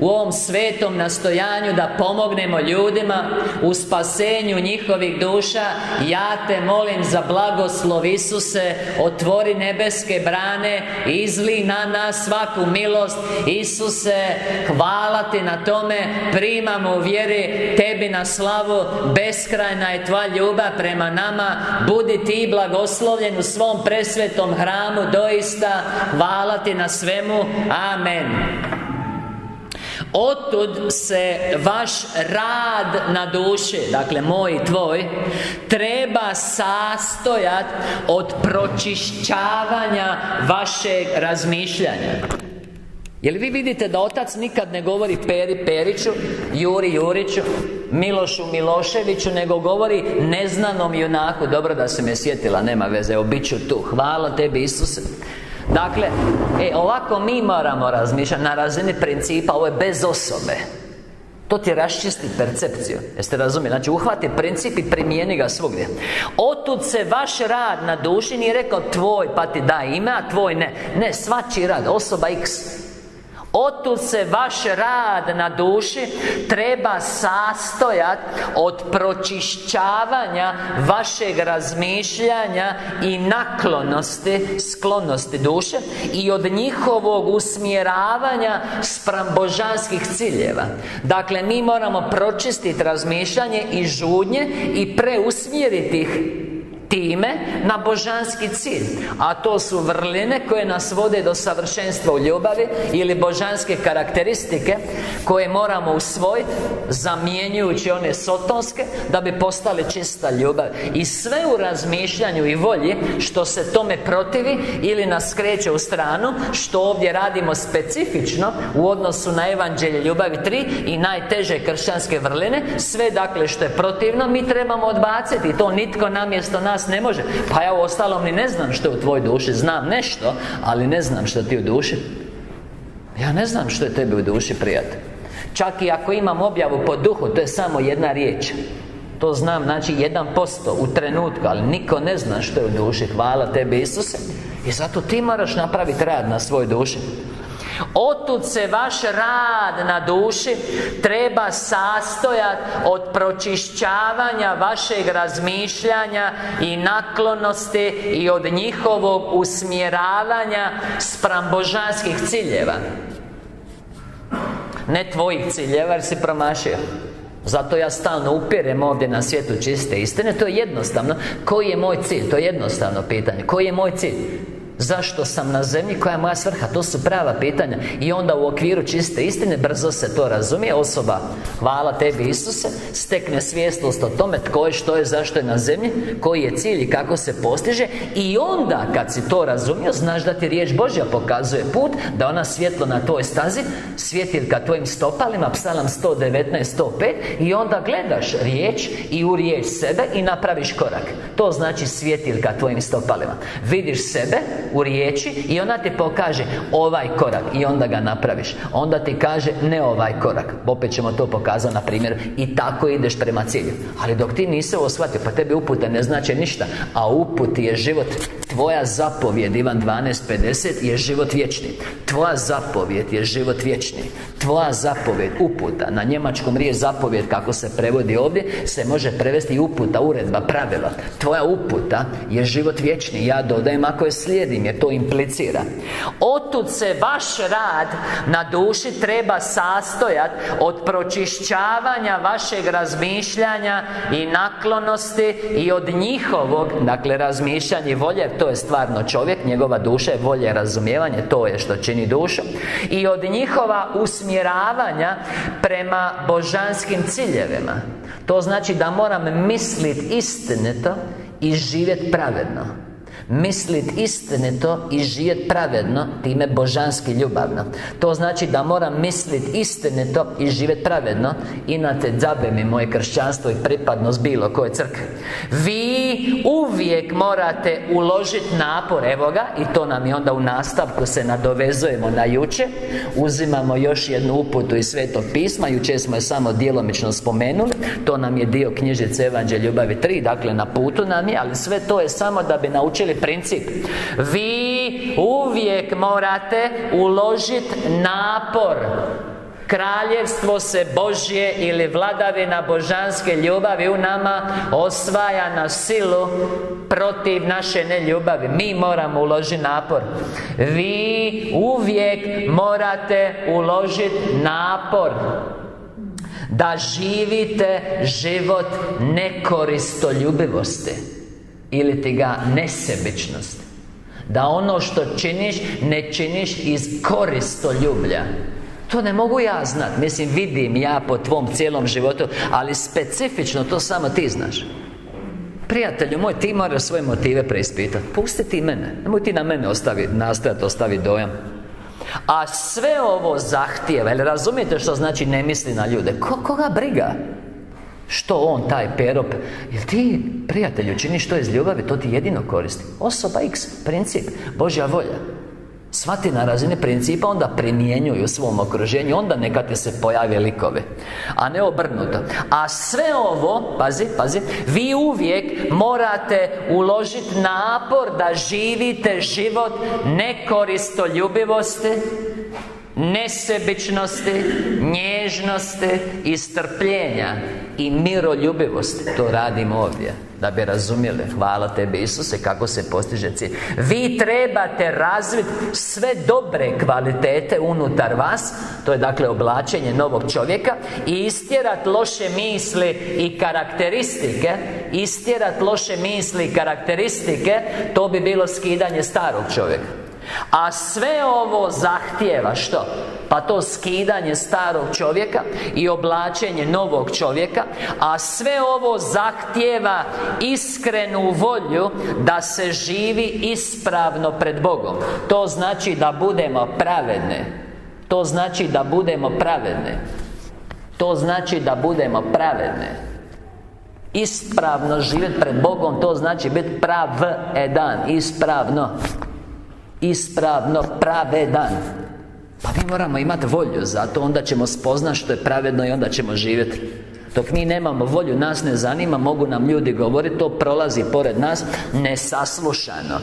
u ovom svetom nastojanju da pomognemo ljudima u spasenju njihovih duša ja te molim za blagoslov Isuse otvori nebeske brane izli na nas svaku milost. Isuse hvala ti na tome primamo u vjeri tebi na slavu beskrajna je tvoja ljubav prema nama budi ti blagoslovljen u svom presvetom hramu doista hvala ti na svemu amen Otud se vaš rad na duši Dakle, moj i tvoj Treba sastojat od pročišćavanja vašeg razmišljanja. Jel vi vidite da otac nikad ne govori Peri Periću Juri Juriću Milošu Miloševiću Nego govori neznanom junaku? Dobro da se me sjetila, nema veze Evo, tu. Hvala tebi Isuse Dakle, e, ovako mi moramo razmišljati na razini principa, ovo je bez osobe. To ti raščisti percepciju. Jeste razumjeli? Znači uhvati princip i primijeni ga svugdje. Otud se vaš rad na duši Nije rekao tvoj pa ti da ime A tvoj ne. Ne, svači rad Osoba X Otud se vaš rad na duši treba sastojati od pročišćavanja vašeg razmišljanja i naklonosti, sklonosti duše i od njihovog usmjeravanja spram božanskih ciljeva. Dakle, mi moramo pročistiti razmišljanje i žudnje i preusmjeriti ih time na božanski cilj A to su vrline koje nas vode do savršenstva u ljubavi Ili božanske karakteristike Koje moramo usvojiti Zamjenjujući one sotonske Da bi postale čista ljubav. I sve u razmišljanju i volji Što se tome protivi Ili nas skreće u stranu Što ovdje radimo specifično U odnosu na evanđelje ljubavi 3 I najteže kršćanske vrline Sve dakle što je protivno Mi trebamo odbaciti. To nitko namjesto nas ne može. Pa ja u ostalom ni ne znam što je u tvojoj duši. Znam nešto, ali ne znam što ti u duši. Ja ne znam što je tebi u duši, prijatelj. Čak i ako imam objavu po duhu To je samo jedna riječ. To znam, znači jedan posto u trenutku Ali niko ne zna što je u duši. Hvala tebi Isuse. I zato ti moraš napraviti rad na svoj duši Otud se vaš rad na duši treba sastojati od pročišćavanja vašeg razmišljanja i naklonosti i od njihovog usmjeravanja spram božanskih ciljeva. Ne tvojih ciljeva jer si promašio. Zato ja stalno upirem ovdje na svijetu čiste istine. To je jednostavno. Koji je moj cilj? To je jednostavno pitanje. Koji je moj cilj? Zašto sam na zemlji, koja je moja svrha? To su prava pitanja. I onda u okviru čiste istine Brzo se to razumije. Osoba, hvala tebi Isuse Stekne svijestlost o tome Tko je, što je, zašto je na zemlji Koji je cilj i kako se postiže. I onda kad si to razumio Znaš da ti riječ Božja pokazuje put Da ona svjetlo na tvoj stazi Svjetiljka tvojim stopalima Psalam 119, 105 I onda gledaš riječ I u riječ sebe I napraviš korak. To znači svjetiljka tvojim stopalima. Vidiš sebe u riječi i ona ti pokaže ovaj korak i onda ga napraviš. Onda ti kaže ne ovaj korak. Opet ćemo to pokazati na primjer i tako ideš prema cilju. Ali dok ti nisi ovo shvatio pa tebi upute ne znači ništa a uput je život. Tvoja zapovjed, Ivan 12.50 je život vječni. Tvoja zapovjed je život vječni. Tvoja zapovjed, uputa Na njemačkom riječ zapovjed, kako se prevodi ovdje Se može prevesti uputa, uredba, pravila. Tvoja uputa je život vječni. Ja dodajem ako je slijedim, jer to implicira. Otud se vaš rad na duši treba sastojat Od pročišćavanja vašeg razmišljanja I naklonosti I od njihovog, dakle razmišljanje i volje to je stvarno čovjek, njegova duša je volje razumijevanje, to je što čini dušu I od njihova usmjeravanja prema božanskim ciljevima. To znači da moram misliti istinito i živjeti pravedno Mislit istinito i živjet pravedno Time božanski ljubavno. To znači da moram mislit istinito i živjet pravedno. Inate džabe mi moje kršćanstvo i pripadnost bilo koje crkve. Vi uvijek morate uložiti napor Evo ga I to nam je onda u nastavku se nadovezujemo na juče Uzimamo još jednu uputu iz Svetog pisma Juče smo je samo djelomično spomenuli. To nam je dio knjižice Evanđelja ljubavi 3 Dakle na putu nam je Ali sve to je samo da bi naučili princip. Vi uvijek morate uložiti napor. Kraljevstvo se Božje ili vladavina božanske ljubavi u nama osvaja na silu protiv naše neljubavi. Mi moramo uložiti napor. Vi uvijek morate uložiti napor da živite život nekoristoljubivosti ili ti ga nesebičnosti da ono što činiš ne činiš iz koristoljublja. To ne mogu ja znat. Mislim, vidim ja po tvom cijelom životu Ali specifično to samo ti znaš. Prijatelju moj, ti moraš svoje motive preispitati Pusti ti mene. Nemoj ti na mene ostaviti, nastojati ostaviti dojam. A sve ovo zahtijeva Jel razumijete što znači ne misli na ljude? Ko, Koga briga Što on, taj perop? Jel ti, prijatelju, činiš to iz ljubavi? To ti jedino koristi. Osoba X, princip, Božja volja. Svati na razini principa Onda primjenjuju u svom okruženju Onda neka te se pojave likovi. A ne obrnuto. A sve ovo, pazi, pazi Vi uvijek morate uložiti napor Da živite život nekoristoljubivosti Nesebičnosti Nježnosti I strpljenja I miroljubivosti To radimo ovdje Da bi razumjeli. Hvala tebi Isuse Kako se postiže cilj. Vi trebate razviti Sve dobre kvalitete unutar vas To je dakle oblačenje novog čovjeka I istjerat loše misli I karakteristike Istjerat loše misli i karakteristike To bi bilo skidanje starog čovjeka a sve ovo zahtijeva što? Pa to skidanje starog čovjeka I oblačenje novog čovjeka A sve ovo zahtijeva iskrenu volju Da se živi ispravno pred Bogom. To znači da budemo pravedne. To znači da budemo pravedne. To znači da budemo pravedne. Ispravno živjeti pred Bogom To znači biti pravedan Ispravno ispravno pravedan. Pa mi moramo imati volju za to Onda ćemo spoznati što je pravedno i onda ćemo živjeti dok mi nemamo volju, nas ne zanima Mogu nam ljudi govoriti To prolazi pored nas Nesaslušano.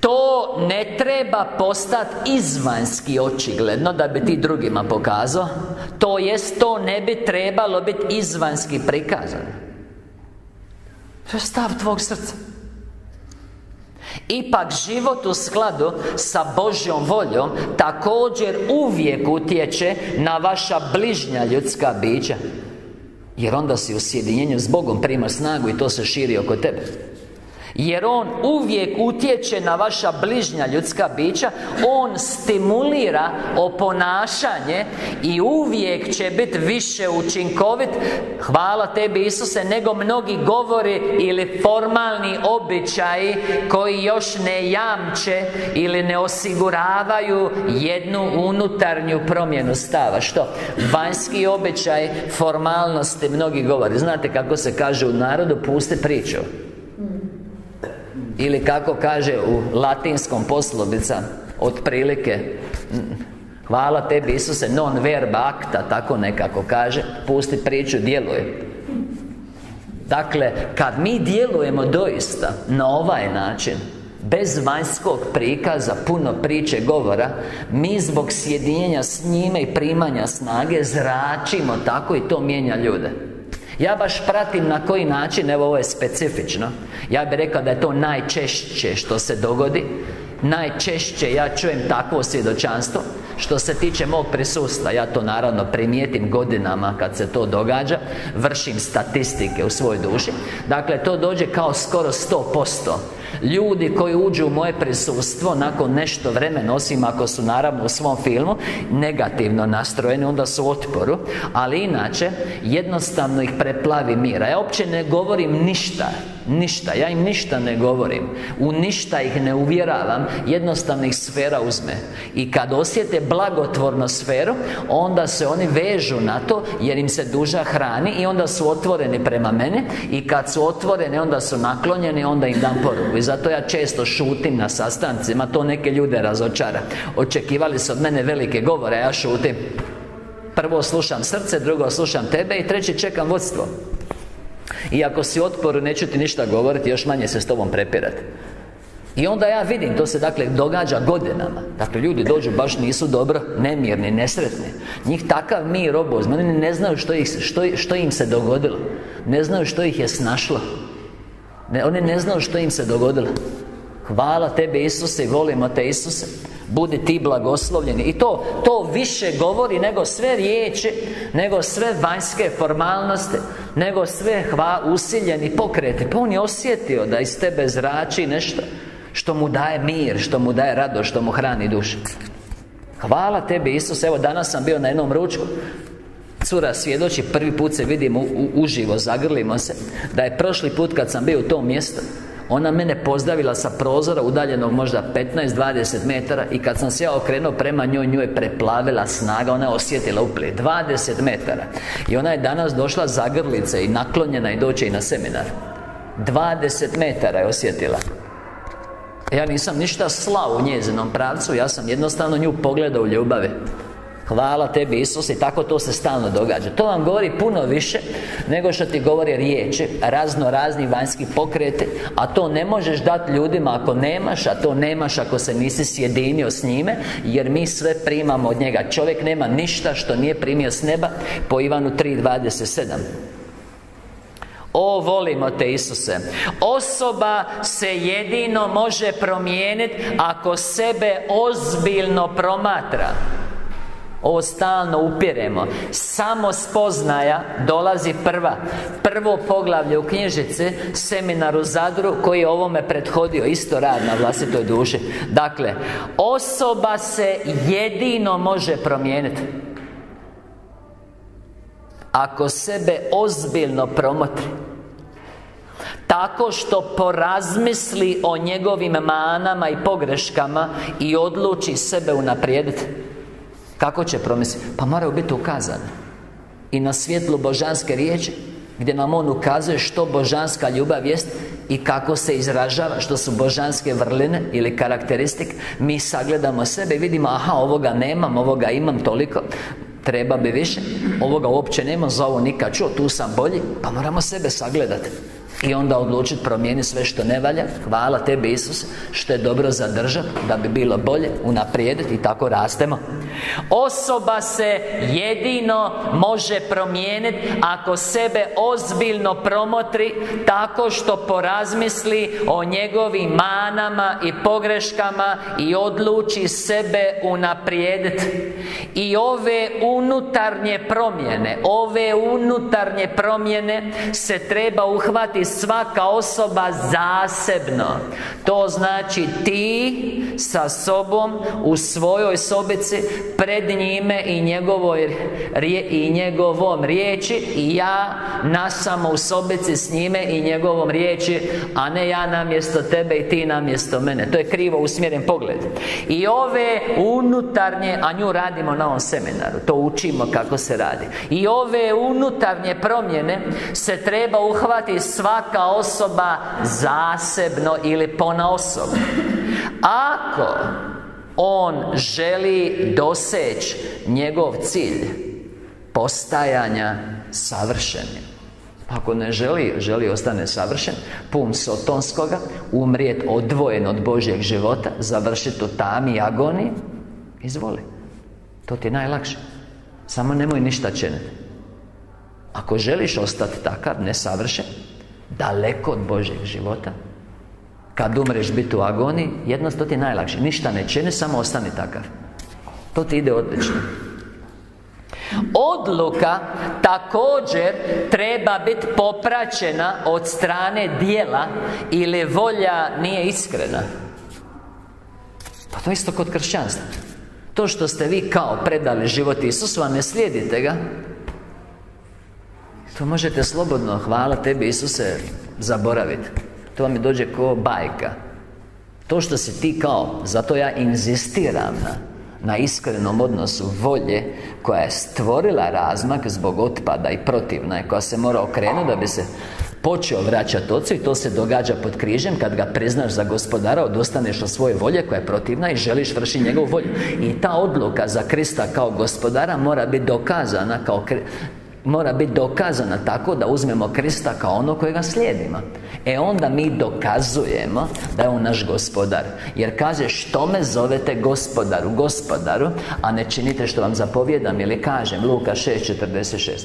To ne treba postati izvanjski očigledno Da bi ti drugima pokazao. To jest, to ne bi trebalo biti izvanjski prikazano. To je stav tvog srca Ipak život u skladu sa Božjom voljom Također uvijek utječe na vaša bližnja ljudska bića. Jer onda si u sjedinjenju s Bogom prima snagu i to se širi oko tebe jer On uvijek utječe na vaša bližnja ljudska bića On stimulira oponašanje I uvijek će biti više učinkovit. Hvala Tebi Isuse Nego mnogi govori ili formalni običaji Koji još ne jamče Ili ne osiguravaju Jednu unutarnju promjenu stava. Što? Vanjski običaj Formalnosti mnogi govori. Znate kako se kaže u narodu Pusti priču ili kako kaže u latinskom poslovica Otprilike Hvala tebi Isuse Non verba acta Tako nekako kaže Pusti priču, djeluj Dakle, kad mi djelujemo doista Na ovaj način Bez vanjskog prikaza Puno priče govora Mi zbog sjedinjenja s njime I primanja snage Zračimo tako i to mijenja ljude ja baš pratim na koji način, evo ovo je specifično. Ja bih rekao da je to najčešće što se dogodi. Najčešće ja čujem takvo svjedočanstvo. Što se tiče mog prisustva Ja to naravno primijetim godinama Kad se to događa. Vršim statistike u svojoj duši. Dakle, to dođe kao skoro 100% Ljudi koji uđu u moje prisustvo Nakon nešto vremena Osim ako su naravno u svom filmu Negativno nastrojeni Onda su u otporu. Ali inače Jednostavno ih preplavi mira Ja uopće ne govorim ništa Ništa, ja im ništa ne govorim. U ništa ih ne uvjeravam. Jednostavno ih sfera uzme. I kad osjete blagotvornu sferu Onda se oni vežu na to Jer im se duža hrani I onda su otvoreni prema meni. I kad su otvoreni Onda su naklonjeni Onda im dam poruku zato ja često šutim na sastancima To neke ljude razočara. Očekivali su od mene velike govore Ja šutim. Prvo slušam srce, drugo slušam tebe I treći čekam vodstvo. I ako si otporu, neću ti ništa govoriti, još manje se s tobom prepirati. I onda ja vidim, to se dakle događa godinama. Dakle, ljudi dođu, baš nisu dobro Nemirni, nesretni. Njih takav mir obozme Oni ne znaju što, ih, što, što im se dogodilo. Ne znaju što ih je snašlo ne, Oni ne znaju što im se dogodilo. Hvala Tebe Isuse i volimo Te Isuse. Budi ti blagoslovljeni. I to, to više govori nego sve riječi Nego sve vanjske formalnosti Nego sve hva, usiljeni pokreti. Pa on je osjetio da iz tebe zrači nešto Što mu daje mir, što mu daje radost, što mu hrani dušu. Hvala tebi Isus Evo danas sam bio na jednom ručku Cura svjedoči, prvi put se vidimo uživo, zagrlimo se Da je prošli put kad sam bio u tom mjestu ona mene pozdravila sa prozora udaljenog možda 15-20 metara I kad sam se ja okrenuo prema njoj, nju je preplavila snaga Ona je osjetila uplje 20 metara. I ona je danas došla za grlice i naklonjena i doće i na seminar. 20 metara je osjetila. Ja nisam ništa slao u njezinom pravcu Ja sam jednostavno nju pogledao u ljubavi Hvala tebi Isus i tako to se stalno događa. To vam govori puno više Nego što ti govori riječi Razno razni vanjski pokrete A to ne možeš dati ljudima ako nemaš A to nemaš ako se nisi sjedinio s njime Jer mi sve primamo od njega. Čovjek nema ništa što nije primio s neba Po Ivanu 3.27 o, volimo te Isuse. Osoba se jedino može promijeniti Ako sebe ozbiljno promatra ovo stalno upiremo. Samo spoznaja dolazi prva. Prvo poglavlje u knjižici Seminar u Zadru Koji je ovome prethodio Isto rad na vlastitoj duši. Dakle Osoba se jedino može promijeniti. Ako sebe ozbiljno promotri. Tako što porazmisli o njegovim manama i pogreškama I odluči sebe unaprijediti kako će promisliti? Pa moraju biti ukazane I na svjetlu božanske riječi Gdje nam On ukazuje što božanska ljubav jest I kako se izražava Što su božanske vrline Ili karakteristik. Mi sagledamo sebe i vidimo Aha, ovoga nemam, ovoga imam toliko Treba bi više. Ovoga uopće nemam, za ovo nikad čuo Tu sam bolji. Pa moramo sebe sagledati i onda odlučiti promijeniti sve što ne valja. Hvala Tebi Isus Što je dobro zadržati Da bi bilo bolje Unaprijediti i tako rastemo. Osoba se jedino može promijeniti Ako sebe ozbiljno promotri Tako što porazmisli O njegovim manama i pogreškama I odluči sebe unaprijediti I ove unutarnje promjene Ove unutarnje promjene Se treba uhvati svaka osoba zasebno. To znači ti sa sobom u svojoj sobici pred njime i njegovoj i njegovom riječi i ja nasamo u sobici s njime i njegovom riječi a ne ja namjesto tebe i ti namjesto mene. To je krivo usmjeren pogled. I ove unutarnje a nju radimo na ovom seminaru to učimo kako se radi. I ove unutarnje promjene se treba uhvati svaka osoba zasebno ili pona osoba ako on želi doseći njegov cilj postajanja savršenim ako ne želi, želi ostane savršen Pun sotonskoga Umrijet odvojen od Božjeg života Završiti u tami i agoniji Izvoli. To ti je najlakše. Samo nemoj ništa činiti. Ako želiš ostati takav, nesavršen Daleko od Božjeg života. Kad umreš biti u agoniji Jednostavno ti je najlakše. Ništa ne čini, samo ostani takav. To ti ide odlično. Odluka također treba biti popraćena od strane dijela Ili volja nije iskrena. Pa to isto kod kršćanstva. To što ste vi kao predali život Isusu, a ne slijedite ga To možete slobodno, hvala tebi Isuse, zaboraviti To vam dođe ko bajka. To što si ti kao, zato ja inzistiram na na iskrenom odnosu volje koja je stvorila razmak zbog otpada i protivna je koja se mora okrenuti da bi se počeo vraćati ocu i to se događa pod križem kad ga priznaš za gospodara odostaneš od svoje volje koja je protivna i želiš vršiti njegovu volju. I ta odluka za Krista kao gospodara mora biti dokazana kao mora biti dokazana tako da uzmemo Krista kao ono kojega slijedimo. E onda mi dokazujemo da je On naš gospodar. Jer kaže što me zovete gospodaru, gospodaru A ne činite što vam zapovjedam? Ili kažem Luka 6.46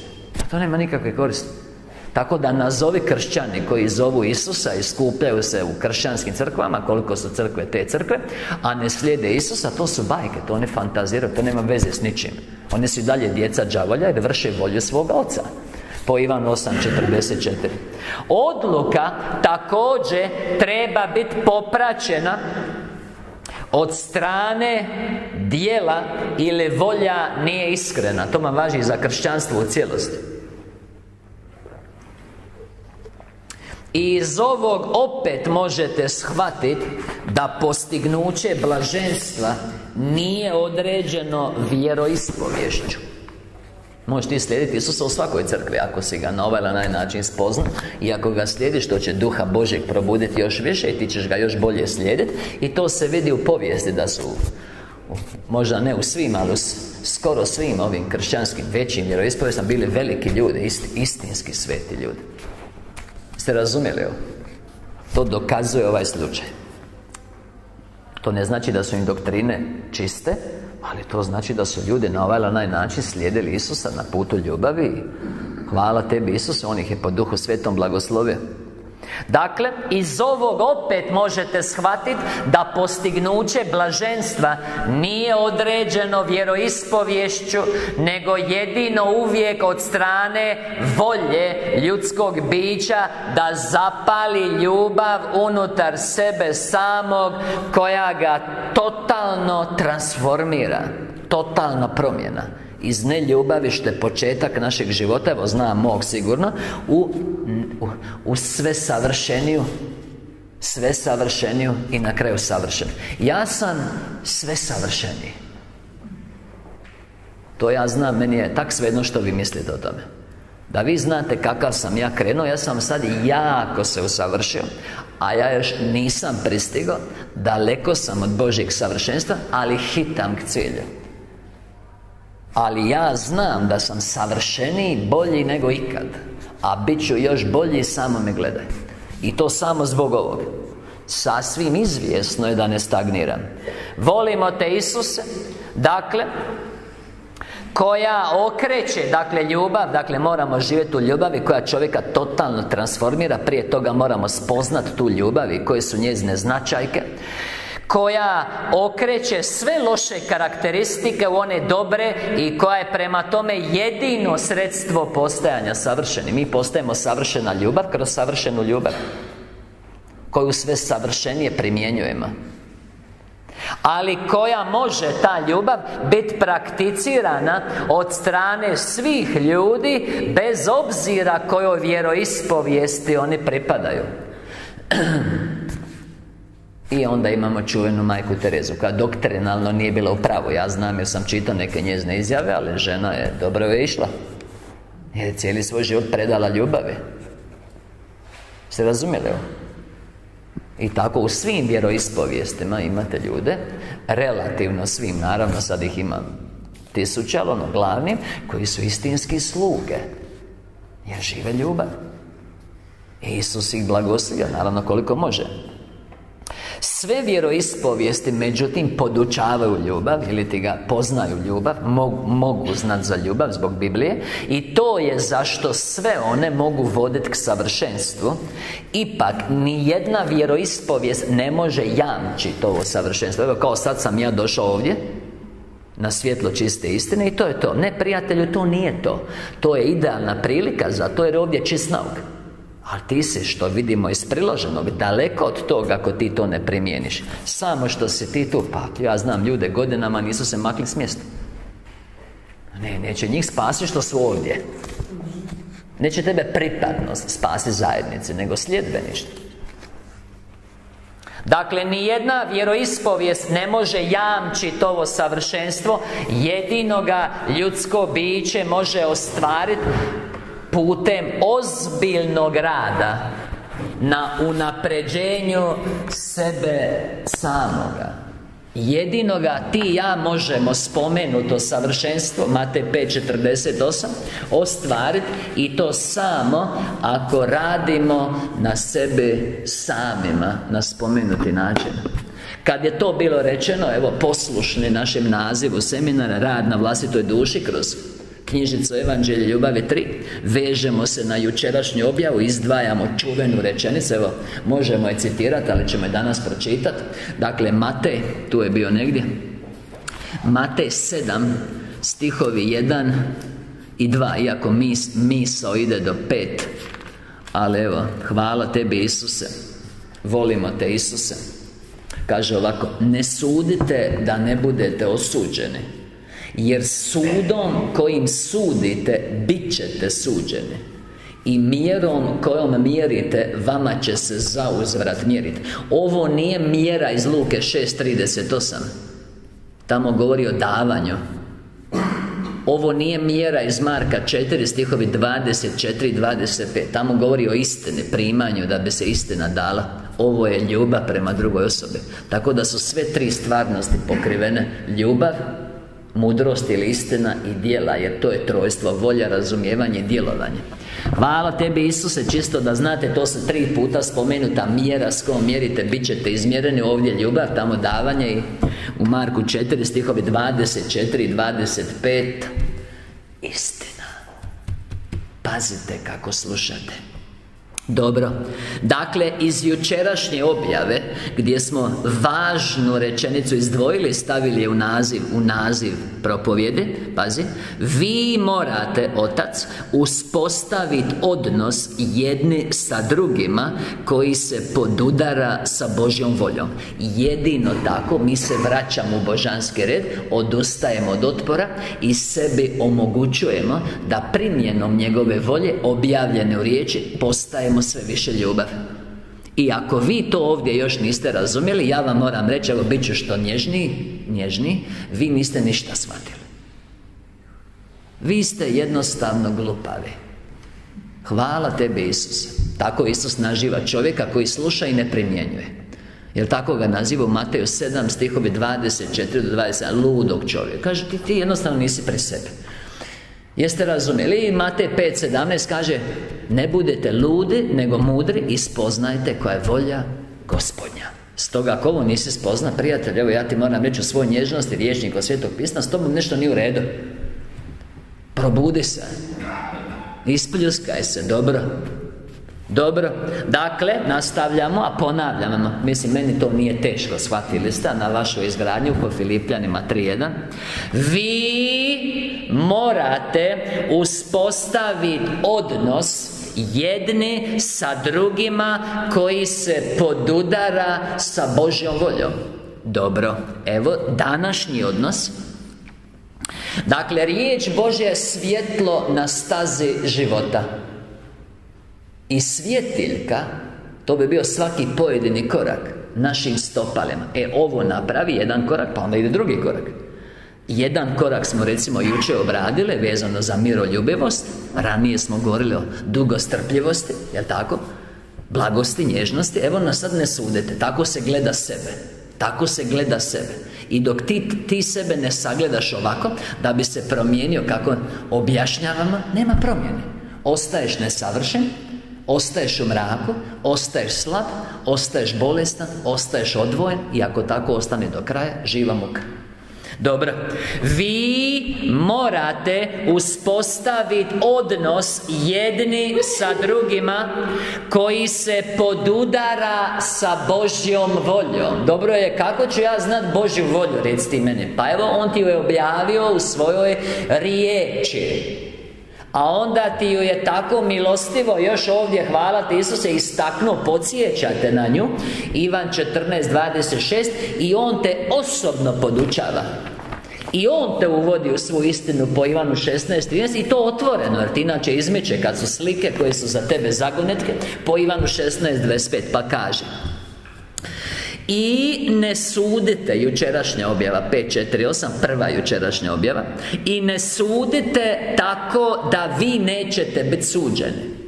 To nema nikakve koristi tako da nazovi kršćani koji zovu Isusa i skupljaju se u kršćanskim crkvama Koliko su crkve te crkve A ne slijede Isusa, to su bajke To oni fantaziraju, to nema veze s ničim. Oni su i dalje djeca đavolja jer vrše volju svoga oca. Po Ivan 8.44 Odluka također treba biti popraćena od strane dijela ili volja nije iskrena. To vam važi za kršćanstvo u cijelosti I iz ovog opet možete shvatiti Da postignuće blaženstva Nije određeno vjeroispovješću Možeš ti slijediti Isusa u svakoj crkvi Ako si ga na ovaj ili način spozna I ako ga slijediš To će duha Božeg probuditi još više I ti ćeš ga još bolje slijediti I to se vidi u povijesti Da su Možda ne u svim, ali u skoro svim ovim kršćanskim većim vjeroispovjestima bili veliki ljudi, istinski sveti ljudi. Ste razumjeli ovo? To dokazuje ovaj slučaj. To ne znači da su im doktrine čiste Ali to znači da su ljudi na ovaj ili način slijedili Isusa na putu ljubavi. Hvala tebi Isuse, On ih je po duhu svetom blagoslovio Dakle, iz ovog opet možete shvatiti Da postignuće blaženstva Nije određeno vjeroispovješću Nego jedino uvijek od strane volje ljudskog bića Da zapali ljubav unutar sebe samog Koja ga totalno transformira Totalna promjena iz neljubavi što je početak našeg života Evo znam mog sigurno u, u, u sve savršeniju Sve savršeniju i na kraju savršen. Ja sam sve savršeniji. To ja znam, meni je tak svejedno što vi mislite o tome. Da vi znate kakav sam ja krenuo Ja sam sad jako se usavršio A ja još nisam pristigao Daleko sam od Božjeg savršenstva Ali hitam k cilju ali ja znam da sam savršeniji, bolji nego ikad A bit ću još bolji, samo me gledaj. I to samo zbog ovog. Sasvim izvjesno je da ne stagniram. Volimo te Isuse. Dakle koja okreće, dakle ljubav, dakle moramo živjeti u ljubavi koja čovjeka totalno transformira. Prije toga moramo spoznati tu ljubav i koje su njezine značajke koja okreće sve loše karakteristike u one dobre i koja je prema tome jedino sredstvo postajanja savršeni Mi postajemo savršena ljubav kroz savršenu ljubav koju sve savršenije primjenjujemo. Ali koja može ta ljubav biti prakticirana od strane svih ljudi bez obzira kojoj vjeroispovijesti oni pripadaju (clears throat) i onda imamo čuvenu majku Terezu Koja doktrinalno nije bila u pravu. Ja znam jer sam čitao neke njezine izjave Ali žena je dobro je išla. Jer je cijeli svoj život predala ljubavi. Ste razumjeli? I tako u svim vjeroispovijestima imate ljude Relativno svim, naravno sad ih ima tisuća, ali ono glavnim Koji su istinski sluge. Jer žive ljubav. Isus ih blagoslio, naravno koliko može sve vjeroispovijesti, međutim, podučavaju ljubav Ili ti ga poznaju ljubav Mogu, mogu znati za ljubav zbog Biblije I to je zašto sve one mogu voditi k savršenstvu. Ipak, ni jedna vjeroispovijest ne može jamčiti ovo savršenstvo. Evo, kao sad sam ja došao ovdje na svjetlo čiste istine i to je to. Ne prijatelju, to nije to. To je idealna prilika za to jer je ovdje čist nauk ali ti si, što vidimo iz priloženog, daleko od toga ako ti to ne primijeniš. Samo što si ti tu, pa ja znam ljude godinama nisu se makli s mjesta. Ne, neće njih spasiti što su ovdje. Neće tebe pripadnost spasiti zajednice, nego sljedbeništvo. Dakle, ni jedna vjeroispovijest ne može jamčiti ovo savršenstvo. Jedino ga ljudsko biće može ostvariti Putem ozbiljnog rada Na unapređenju sebe samoga. Jedino ga ti i ja možemo spomenuto savršenstvo Matej 5.48 Ostvariti I to samo ako radimo na sebi samima Na spomenuti način. Kad je to bilo rečeno, evo poslušni našem nazivu seminara Rad na vlastitoj duši kroz knjižnicu Evanđelje ljubavi 3 Vežemo se na jučerašnju objavu Izdvajamo čuvenu rečenicu Evo, možemo je citirati, ali ćemo je danas pročitati Dakle, Matej, tu je bio negdje Matej 7, stihovi 1 i 2 Iako mis, misao ide do 5 Ali evo, hvala tebi Isuse. Volimo te Isuse. Kaže ovako Ne sudite da ne budete osuđeni jer sudom kojim sudite Bit ćete suđeni. I mjerom kojom mjerite Vama će se zauzvrat mjeriti Ovo nije mjera iz Luke 6.38 Tamo govori o davanju. Ovo nije mjera iz Marka 4 stihovi 24 i 25 Tamo govori o istini, primanju Da bi se istina dala. Ovo je ljubav prema drugoj osobi. Tako da su sve tri stvarnosti pokrivene. Ljubav, Mudrost ili istina i djela Jer to je trojstvo Volja, razumijevanje i djelovanje. Hvala tebi Isuse Čisto da znate To se tri puta spomenuta mjera S kojom mjerite Bit ćete izmjereni Ovdje ljubav Tamo davanje I u Marku 4 stihovi 24 i 25 Istina. Pazite kako slušate dobro. Dakle, iz jučerašnje objave Gdje smo važnu rečenicu izdvojili Stavili je u naziv U naziv propovjede Pazi Vi morate, otac Uspostaviti odnos Jedni sa drugima Koji se podudara sa Božjom voljom. Jedino tako Mi se vraćamo u božanski red Odustajemo od otpora I sebi omogućujemo Da primjenom njegove volje Objavljene u riječi Postajemo sve više ljubav I ako vi to ovdje još niste razumjeli Ja vam moram reći, evo bit ću što nježniji Nježniji Vi niste ništa shvatili. Vi ste jednostavno glupavi. Hvala tebi Isuse. Tako Isus naživa čovjeka koji sluša i ne primjenjuje. Jer tako ga naziva u Mateju 7 stihovi 24 do 20 Ludog čovjeka. Kaže ti, ti jednostavno nisi pri sebi Jeste razumjeli? I Matej 5.17 kaže Ne budete ludi, nego mudri I spoznajte koja je volja gospodnja. Stoga ako ovo nisi spozna, prijatelj Evo ja ti moram reći u svoj nježnosti od svijetog pisma S tobom nešto nije u redu. Probudi se. Ispljuskaj se, dobro dobro, dakle, nastavljamo, a ponavljamo Mislim, meni to nije teško, shvatili ste Na vašu izgradnju po Filipljanima 3.1 Vi morate uspostaviti odnos jedni sa drugima koji se podudara sa Božjom voljom. Dobro, evo današnji odnos. Dakle, riječ Božja je svjetlo na stazi života i svjetiljka To bi bio svaki pojedini korak Našim stopalima. E, ovo napravi jedan korak, pa onda ide drugi korak. Jedan korak smo recimo jučer obradili vezano za miroljubivost. Ranije smo govorili o dugostrpljivosti, jel tako? Blagosti, nježnosti. Evo nas sad ne sudete, tako se gleda sebe. Tako se gleda sebe. I dok ti, ti sebe ne sagledaš ovako Da bi se promijenio kako objašnjavamo Nema promjene. Ostaješ nesavršen Ostaješ u mraku, ostaješ slab, ostaješ bolestan, ostaješ odvojen I ako tako ostane do kraja, živa muka. Dobro. Vi morate uspostaviti odnos jedni sa drugima Koji se podudara sa Božjom voljom. Dobro je, kako ću ja znat Božju volju, reci meni? Pa evo, On ti je objavio u svojoj riječi a onda ti ju je tako milostivo još ovdje, hvala ti Isuse, istaknuo, podsjećate na nju. Ivan 14.26 I On te osobno podučava. I On te uvodi u svoju istinu po Ivanu 16.13 I to otvoreno, jer ti inače izmeće kad su slike koje su za tebe zagonetke Po Ivanu 16.25 pa kaže i ne sudite, jučerašnja objava 5.4.8, prva jučerašnja objava. I ne sudite tako da vi nećete biti suđeni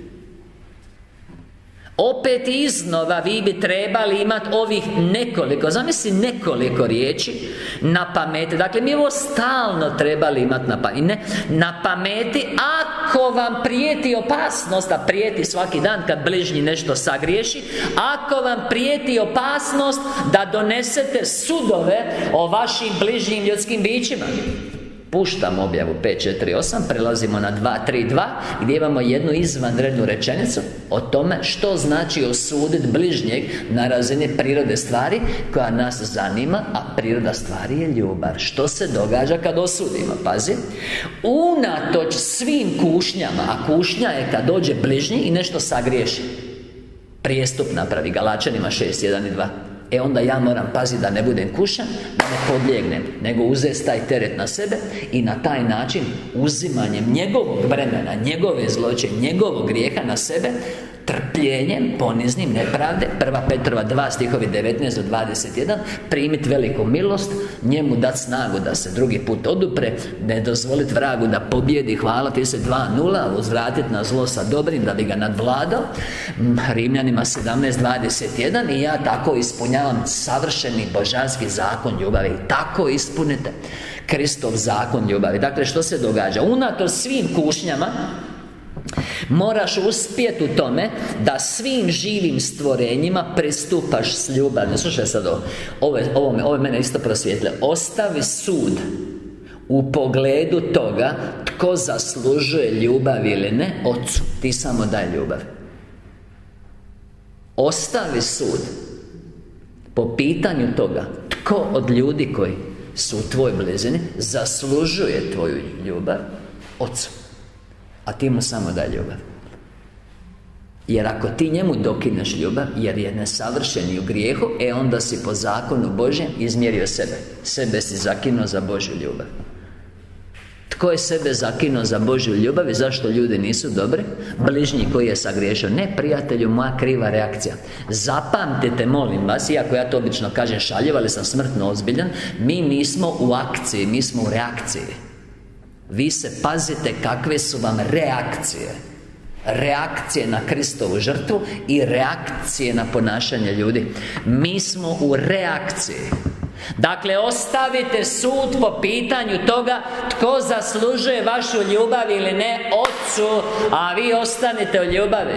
opet iznova vi bi trebali imati ovih nekoliko Zamisli nekoliko riječi Na pameti. Dakle, mi ovo stalno trebali imati na pameti ne, Na pameti Ako vam prijeti opasnost A prijeti svaki dan kad bližnji nešto sagriješi Ako vam prijeti opasnost Da donesete sudove O vašim bližnjim ljudskim bićima Puštam objavu 5.4.8 Prelazimo na 2.3.2 Gdje imamo jednu izvanrednu rečenicu O tome što znači osuditi bližnjeg Na razini prirode stvari Koja nas zanima A priroda stvari je ljubav. Što se događa kad osudimo? Pazi. Unatoč svim kušnjama A kušnja je kad dođe bližnji I nešto sagriješi. Prijestup napravi. Galačanima 6.1 i 2 E onda ja moram paziti da ne budem kušan Da ne podlijegnem Nego uzeti taj teret na sebe I na taj način Uzimanjem njegovog vremena Njegove zloće Njegovog grijeha na sebe Trpljenjem, poniznim, nepravde Prva Petrova 2 stihovi 19 do 21 Primit veliku milost Njemu dat snagu da se drugi put odupre Ne dozvolit vragu da pobjedi Hvala ti se 2.0 Uzvratit na zlo sa dobrim Da bi ga nadvladao. Rimljanima 17.21 I ja tako ispunjavam savršeni božanski zakon ljubavi. Tako ispunite Kristov zakon ljubavi. Dakle, što se događa? Unato svim kušnjama Moraš uspjeti u tome Da svim živim stvorenjima Pristupaš s ljubavlju. Slušaj sad ovo. Ovo, ovo, ovo mene isto prosvjetle Ostavi sud u pogledu toga Tko zaslužuje ljubav ili ne. Ocu Ti samo daj ljubav. Ostavi sud Po pitanju toga Tko od ljudi koji su u tvojoj blizini Zaslužuje tvoju ljubav. Ocu a ti mu samo daj ljubav. Jer ako ti njemu dokineš ljubav Jer je nesavršen i u grijehu E onda si po zakonu Božjem izmjerio sebe. Sebe si zakinuo za Božju ljubav. Tko je sebe zakinuo za Božju ljubav i zašto ljudi nisu dobri? Bližnji koji je sagriješio. Ne, prijatelju, moja kriva reakcija. Zapamtite, molim vas Iako ja to obično kažem šaljiv Ali sam smrtno ozbiljan Mi nismo u akciji, mi smo u reakciji vi se pazite kakve su vam reakcije. Reakcije na Kristovu žrtvu I reakcije na ponašanje ljudi. Mi smo u reakciji. Dakle, ostavite sud po pitanju toga Tko zaslužuje vašu ljubav ili ne Otcu A vi ostanite u ljubavi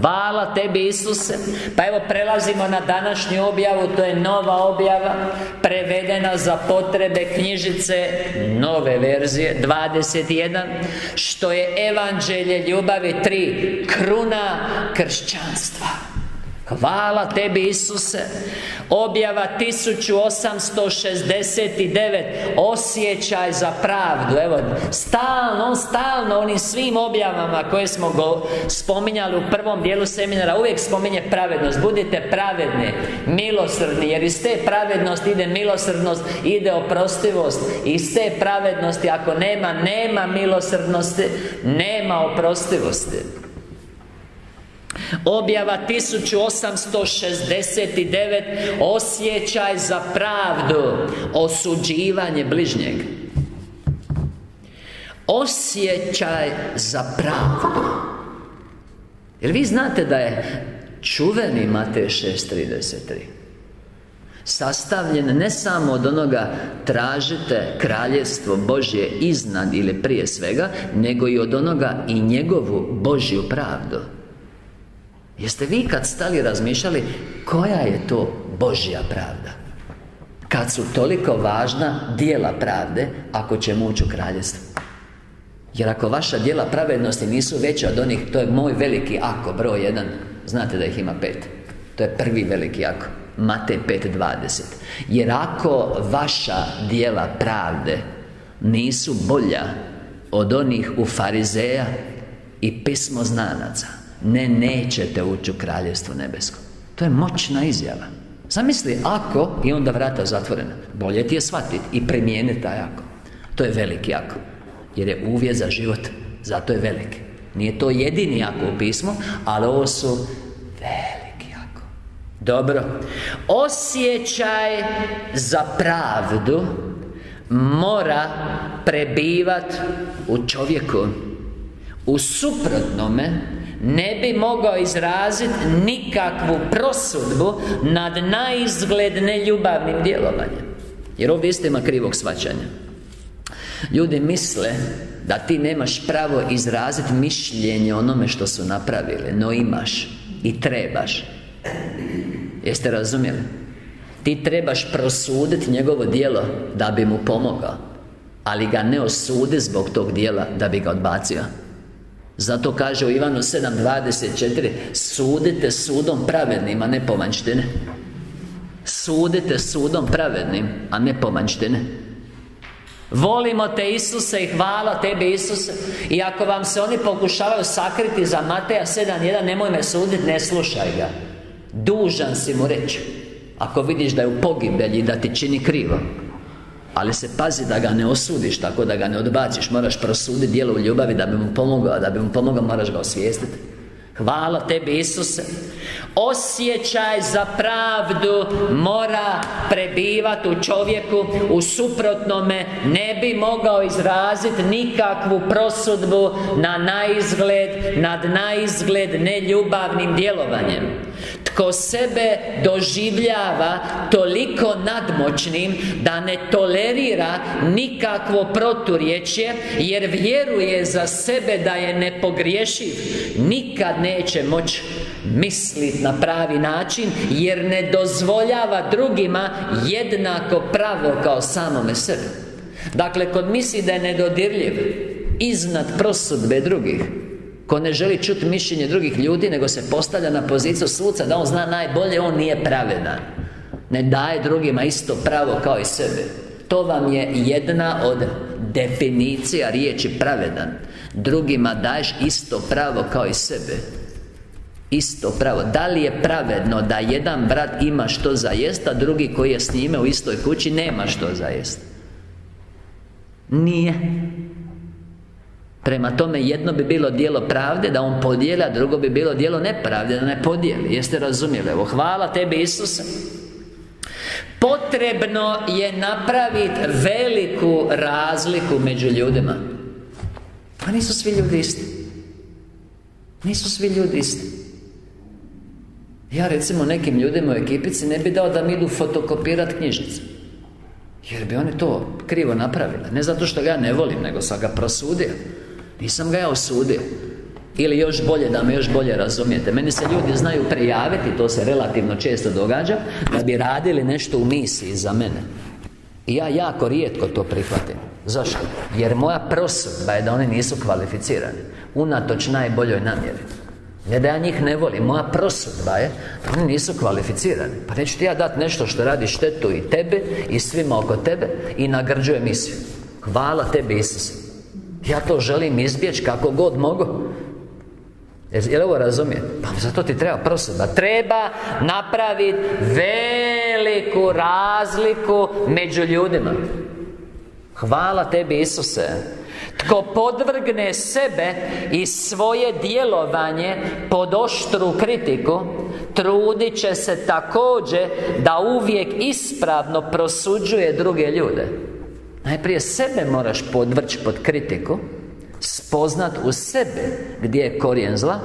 Hvala tebi Isuse. Pa evo prelazimo na današnju objavu. To je nova objava Prevedena za potrebe knjižice Nove verzije 21 Što je evanđelje ljubavi 3 Kruna kršćanstva Hvala tebi Isuse. Objava 1869 Osjećaj za pravdu. Evo, stalno, stalno Onim svim objavama koje smo go spominjali u prvom dijelu seminara Uvijek spominje pravednost. Budite pravedni, milosrdni Jer iz te pravednosti ide milosrdnost Ide oprostivost. Iz te pravednosti ako nema, nema milosrdnosti Nema oprostivosti Objava 1869 Osjećaj za pravdu Osuđivanje bližnjeg. Osjećaj za pravdu. Jer vi znate da je čuveni Matej 6.33 Sastavljen ne samo od onoga Tražite kraljevstvo Božje iznad ili prije svega Nego i od onoga i njegovu Božju pravdu Jeste vi kad stali razmišljali Koja je to Božja pravda? Kad su toliko važna dijela pravde Ako će ući u kraljestvo Jer ako vaša dijela pravednosti nisu veća od onih To je moj veliki ako, broj jedan Znate da ih ima pet. To je prvi veliki ako Matej 5.20 Jer ako vaša dijela pravde Nisu bolja Od onih u farizeja I pismoznanaca Ne, nećete ući u kraljevstvo nebesko. To je moćna izjava. Zamisli ako i onda vrata zatvorena. Bolje ti je shvatiti i primijeniti taj ako. To je veliki ako Jer je uvjet za život Zato je veliki. Nije to jedini ako u pismu Ali ovo su veliki ako. Dobro. Osjećaj za pravdu Mora prebivat u čovjeku. U suprotnome ne bi mogao izraziti nikakvu prosudbu nad naizgled neljubavnim djelovanjem. Jer ovdje isto ima krivog svačanja ljudi misle da ti nemaš pravo izraziti mišljenje onome što su napravili no imaš i trebaš. Jeste razumjeli? Ti trebaš prosuditi njegovo djelo da bi mu pomogao ali ga ne osudi zbog tog dijela da bi ga odbacio zato kaže u Ivanu 7.24 Sudite sudom pravednim, a ne pomanjštine Sudite sudom pravednim, a ne pomanjštine Volimo te Isuse i hvala Tebi Isuse. I ako vam se oni pokušavaju sakriti za Mateja 7.1 Nemoj me suditi, ne slušaj ga. Dužan si mu reći Ako vidiš da je u pogibelji da ti čini krivo ali se pazi da ga ne osudiš Tako da ga ne odbaciš. Moraš prosuditi djelo u ljubavi Da bi mu pomogao Da bi mu pomogao moraš ga osvijestiti. Hvala tebi Isuse. Osjećaj za pravdu Mora prebivati u čovjeku U suprotnome Ne bi mogao izraziti Nikakvu prosudbu Na naizgled Nad naizgled neljubavnim djelovanjem Tko sebe doživljava toliko nadmoćnim Da ne tolerira nikakvo proturječje Jer vjeruje za sebe da je nepogriješiv Nikad neće moći misliti na pravi način Jer ne dozvoljava drugima jednako pravo kao samome sebi. Dakle, kod misli da je nedodirljiv Iznad prosudbe drugih Ko ne želi čuti mišljenje drugih ljudi Nego se postavlja na poziciju suca Da on zna najbolje, on nije pravedan. Ne daje drugima isto pravo kao i sebe. To vam je jedna od definicija riječi pravedan. Drugima daješ isto pravo kao i sebe. Isto pravo. Da li je pravedno da jedan brat ima što za jest A drugi koji je s njime u istoj kući nema što za jest? Nije Prema tome, jedno bi bilo dijelo pravde Da on podijeli, a drugo bi bilo dijelo nepravde Da ne podijeli. Jeste razumjeli? Evo, hvala tebi Isuse. Potrebno je napraviti veliku razliku među ljudima. Pa nisu svi ljudi isti. Nisu svi ljudi isti. Ja recimo nekim ljudima u ekipici ne bi dao da mi idu fotokopirati knjižice Jer bi oni to krivo napravili. Ne zato što ga ja ne volim, nego sam ga prosudio nisam ga ja osudio. Ili još bolje, da me još bolje razumijete. Meni se ljudi znaju prijaviti To se relativno često događa Da bi radili nešto u misiji za mene. I ja jako rijetko to prihvatim. Zašto? Jer moja prosudba je da oni nisu kvalificirani. Unatoč najboljoj namjeri. Ne da ja njih ne volim, moja prosudba je da Oni nisu kvalificirani. Pa neću ti ja dati nešto što radi štetu i tebe I svima oko tebe I nagrđuje misiju. Hvala tebi Isuse ja to želim izbjeći kako god mogu. Jel ovo razumije? Pa zato ti treba prosudba. Treba napraviti veliku razliku među ljudima. Hvala tebi Isuse. Tko podvrgne sebe i svoje djelovanje pod oštru kritiku Trudit će se također da uvijek ispravno prosuđuje druge ljude Najprije sebe moraš podvrći pod kritiku Spoznat u sebe gdje je korijen zla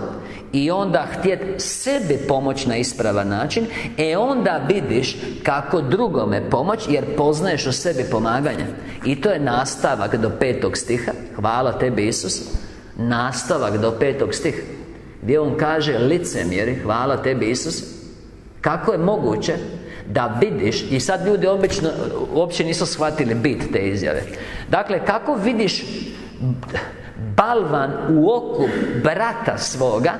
I onda htjet sebi pomoći na ispravan način E onda vidiš kako drugome pomoć Jer poznaješ u sebi pomaganje. I to je nastavak do petog stiha. Hvala tebi Isus. Nastavak do petog stiha Gdje on kaže licemjeri Hvala tebi Isus. Kako je moguće da vidiš I sad ljudi obično uopće nisu shvatili bit te izjave. Dakle, kako vidiš balvan u oku brata svoga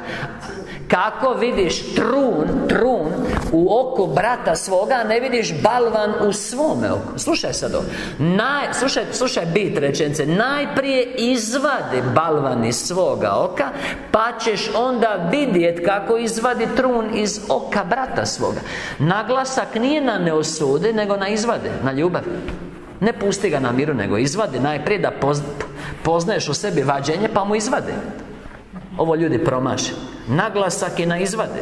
kako vidiš trun, trun u oku brata svoga, ne vidiš balvan u svome oku. Slušaj sad ovo. Naj, slušaj, slušaj bit rečence Najprije izvadi balvan iz svoga oka Pa ćeš onda vidjet kako izvadi trun iz oka brata svoga. Naglasak nije na ne osudi, nego na izvade, na ljubav. Ne pusti ga na miru, nego izvadi. Najprije da poznaješ u sebi vađenje, pa mu izvade Ovo ljudi promaše. Naglasak je na izvade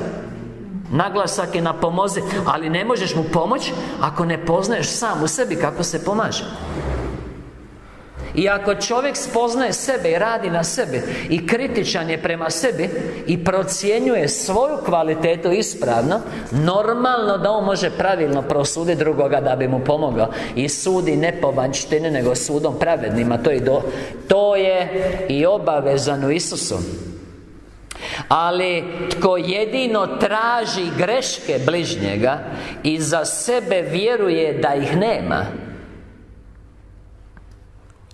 Naglasak je na pomozi Ali ne možeš mu pomoći Ako ne poznaješ sam u sebi kako se pomaže. I ako čovjek spoznaje sebe i radi na sebe I kritičan je prema sebi I procjenjuje svoju kvalitetu ispravno Normalno da on može pravilno prosuditi drugoga da bi mu pomogao. I sudi ne po vanjštini nego sudom pravednima To je, do, to je i obavezan u Isusu ali tko jedino traži greške bližnjega I za sebe vjeruje da ih nema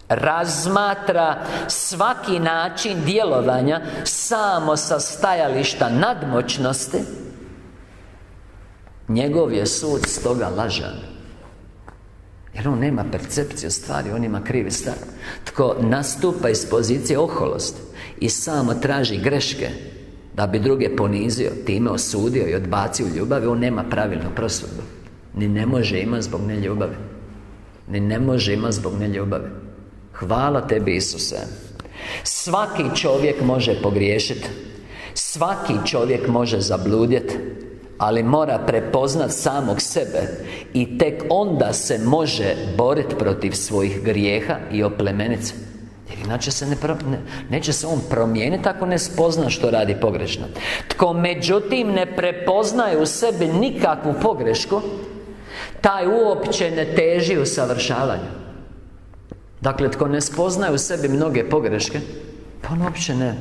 Razmatra svaki način djelovanja Samo sa stajališta nadmoćnosti Njegov je sud stoga lažan. Jer on nema percepciju stvari, on ima krivi stav. Tko nastupa iz pozicije oholosti I samo traži greške. Da bi druge ponizio Time osudio i odbacio ljubavi On nema pravilnu prosudbu. Ni ne može imati zbog neljubavi Ni ne može imati zbog neljubavi Hvala tebi Isuse. Svaki čovjek može pogriješiti Svaki čovjek može zabludjeti ali mora prepoznat samog sebe I tek onda se može boriti protiv svojih grijeha i oplemenice jer inače se ne, neće se on promijeniti ako ne spozna što radi pogrešno. Tko međutim ne prepoznaje u sebi nikakvu pogrešku Taj uopće ne teži u savršavanju Dakle, tko ne spoznaje u sebi mnoge pogreške Pa on uopće ne,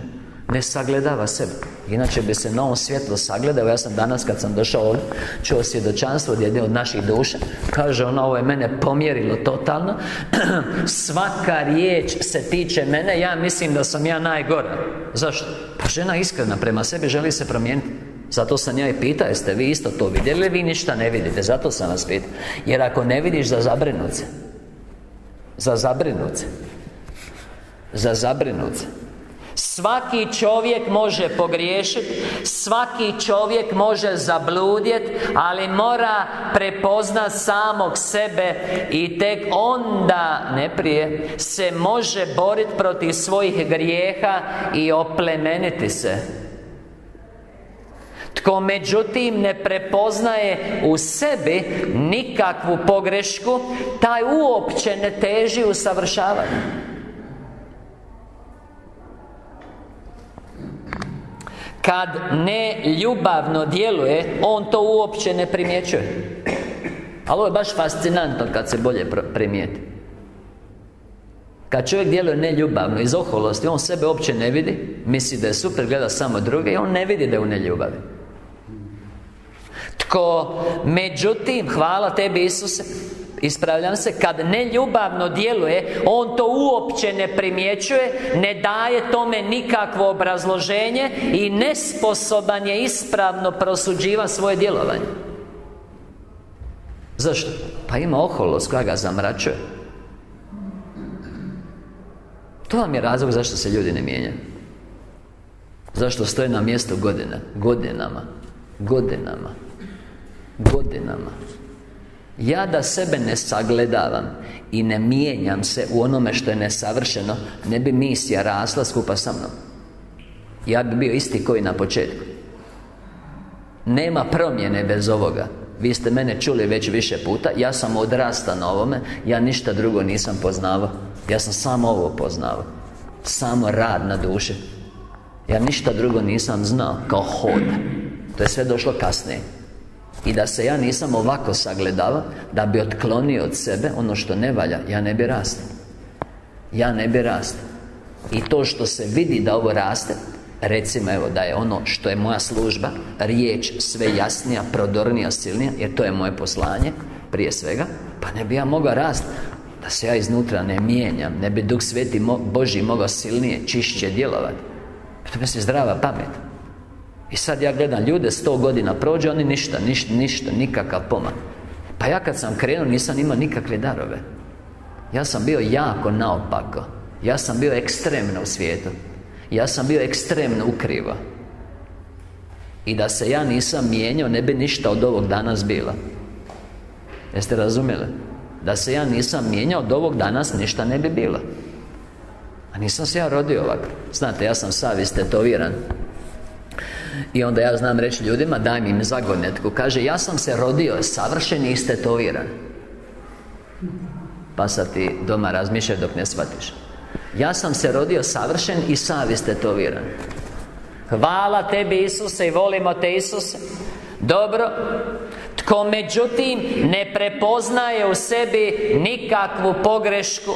ne sagledava sebe. Inače bi se na ovom svjetlo sagledao. Ja sam danas kad sam došao ovdje Čuo svjedočanstvo od jedne od naših duša. Kaže ona, ovo je mene pomjerilo totalno. (clears throat) Svaka riječ se tiče mene. Ja mislim da sam ja najgora. Zašto? Pa žena iskrena prema sebi želi se promijeniti. Zato sam ja i pitao, jeste vi isto to vidjeli? Vi ništa ne vidite. Zato sam vas pitao. Jer ako ne vidiš za zabrinuti Za zabrinuti Za zabrinuti Svaki čovjek može pogriješiti Svaki čovjek može zabludjeti Ali mora prepoznat samog sebe I tek onda, ne prije Se može boriti protiv svojih grijeha I oplemeniti se. Tko međutim ne prepoznaje u sebi nikakvu pogrešku Taj uopće ne teži u savršavanju Kad ne ljubavno djeluje On to uopće ne primjećuje. Ali ovo je baš fascinantno kad se bolje primijeti. Kad čovjek djeluje neljubavno, iz oholosti, on sebe uopće ne vidi Misli da je super, gleda samo druge I on ne vidi da je u neljubavi. Tko, međutim, hvala tebi Isuse Ispravljam se, kad neljubavno djeluje On to uopće ne primjećuje Ne daje tome nikakvo obrazloženje I nesposoban je ispravno prosuđiva svoje djelovanje. Zašto? Pa ima oholost koja ga zamračuje. To vam je razlog zašto se ljudi ne mijenjaju. Zašto stoje na mjestu godina Godinama Godinama Godinama ja da sebe ne sagledavam I ne mijenjam se u onome što je nesavršeno Ne bi misija rasla skupa sa mnom. Ja bi bio isti koji na početku. Nema promjene bez ovoga. Vi ste mene čuli već više puta Ja sam odrasta na ovome Ja ništa drugo nisam poznavao. Ja sam samo ovo poznavao. Samo rad na duši. Ja ništa drugo nisam znao Kao hod. To je sve došlo kasnije i da se ja nisam ovako sagledava Da bi otklonio od sebe ono što ne valja Ja ne bi rastao. Ja ne bi rastao. I to što se vidi da ovo raste Recimo evo da je ono što je moja služba Riječ sve jasnija, prodornija, silnija Jer to je moje poslanje Prije svega Pa ne bi ja mogao rast. Da se ja iznutra ne mijenjam Ne bi Duh Sveti Boži mogao silnije, čišće djelovati. To bi se zdrava pamet I sad ja gledam ljude, sto godina prođe Oni ništa, ništa, ništa, nikakav pomak. Pa ja kad sam krenuo nisam imao nikakve darove. Ja sam bio jako naopako. Ja sam bio ekstremno u svijetu. Ja sam bio ekstremno ukrivo. I da se ja nisam mijenjao Ne bi ništa od ovog danas bilo. Jeste razumjeli? Da se ja nisam mijenjao od ovog danas ništa ne bi bilo. A nisam se ja rodio ovako. Znate, ja sam savjest tetoviran i onda ja znam reći ljudima, daj mi im zagonetku. Kaže, ja sam se rodio savršen i istetoviran. Pa sad ti doma razmišljaš dok ne shvatiš. Ja sam se rodio savršen i savjest tetoviran Hvala tebi Isuse i volimo te Isuse. Dobro Tko međutim ne prepoznaje u sebi nikakvu pogrešku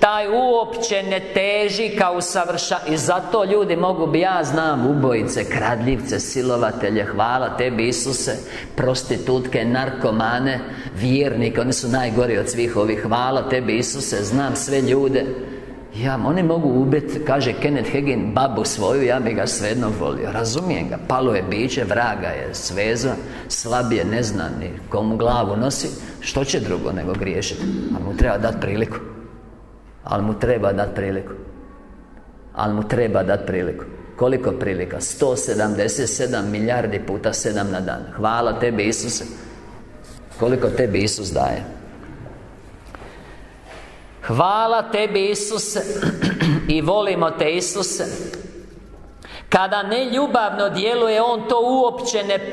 Taj uopće ne teži kao usavrša I zato ljudi mogu bi ja znam ubojice, kradljivce, silovatelje Hvala tebi Isuse Prostitutke, narkomane, vjernike Oni su najgori od svih ovih Hvala tebi Isuse Znam sve ljude ja, oni mogu ubiti, kaže Kenneth Hagin, babu svoju, ja bi ga svejedno volio. Razumijem ga, palo je biće, vraga je sveza Slab je, ne zna ni komu glavu nosi. Što će drugo nego griješiti? Ali mu treba dati priliku. Ali mu treba dati priliku. Ali mu treba dati priliku. Koliko prilika? 177 milijardi puta 7 na dan. Hvala tebi Isuse. Koliko tebi Isus daje Hvala Tebi Isuse (clears throat) I volimo Te Isuse. Kada neljubavno djeluje On to uopće ne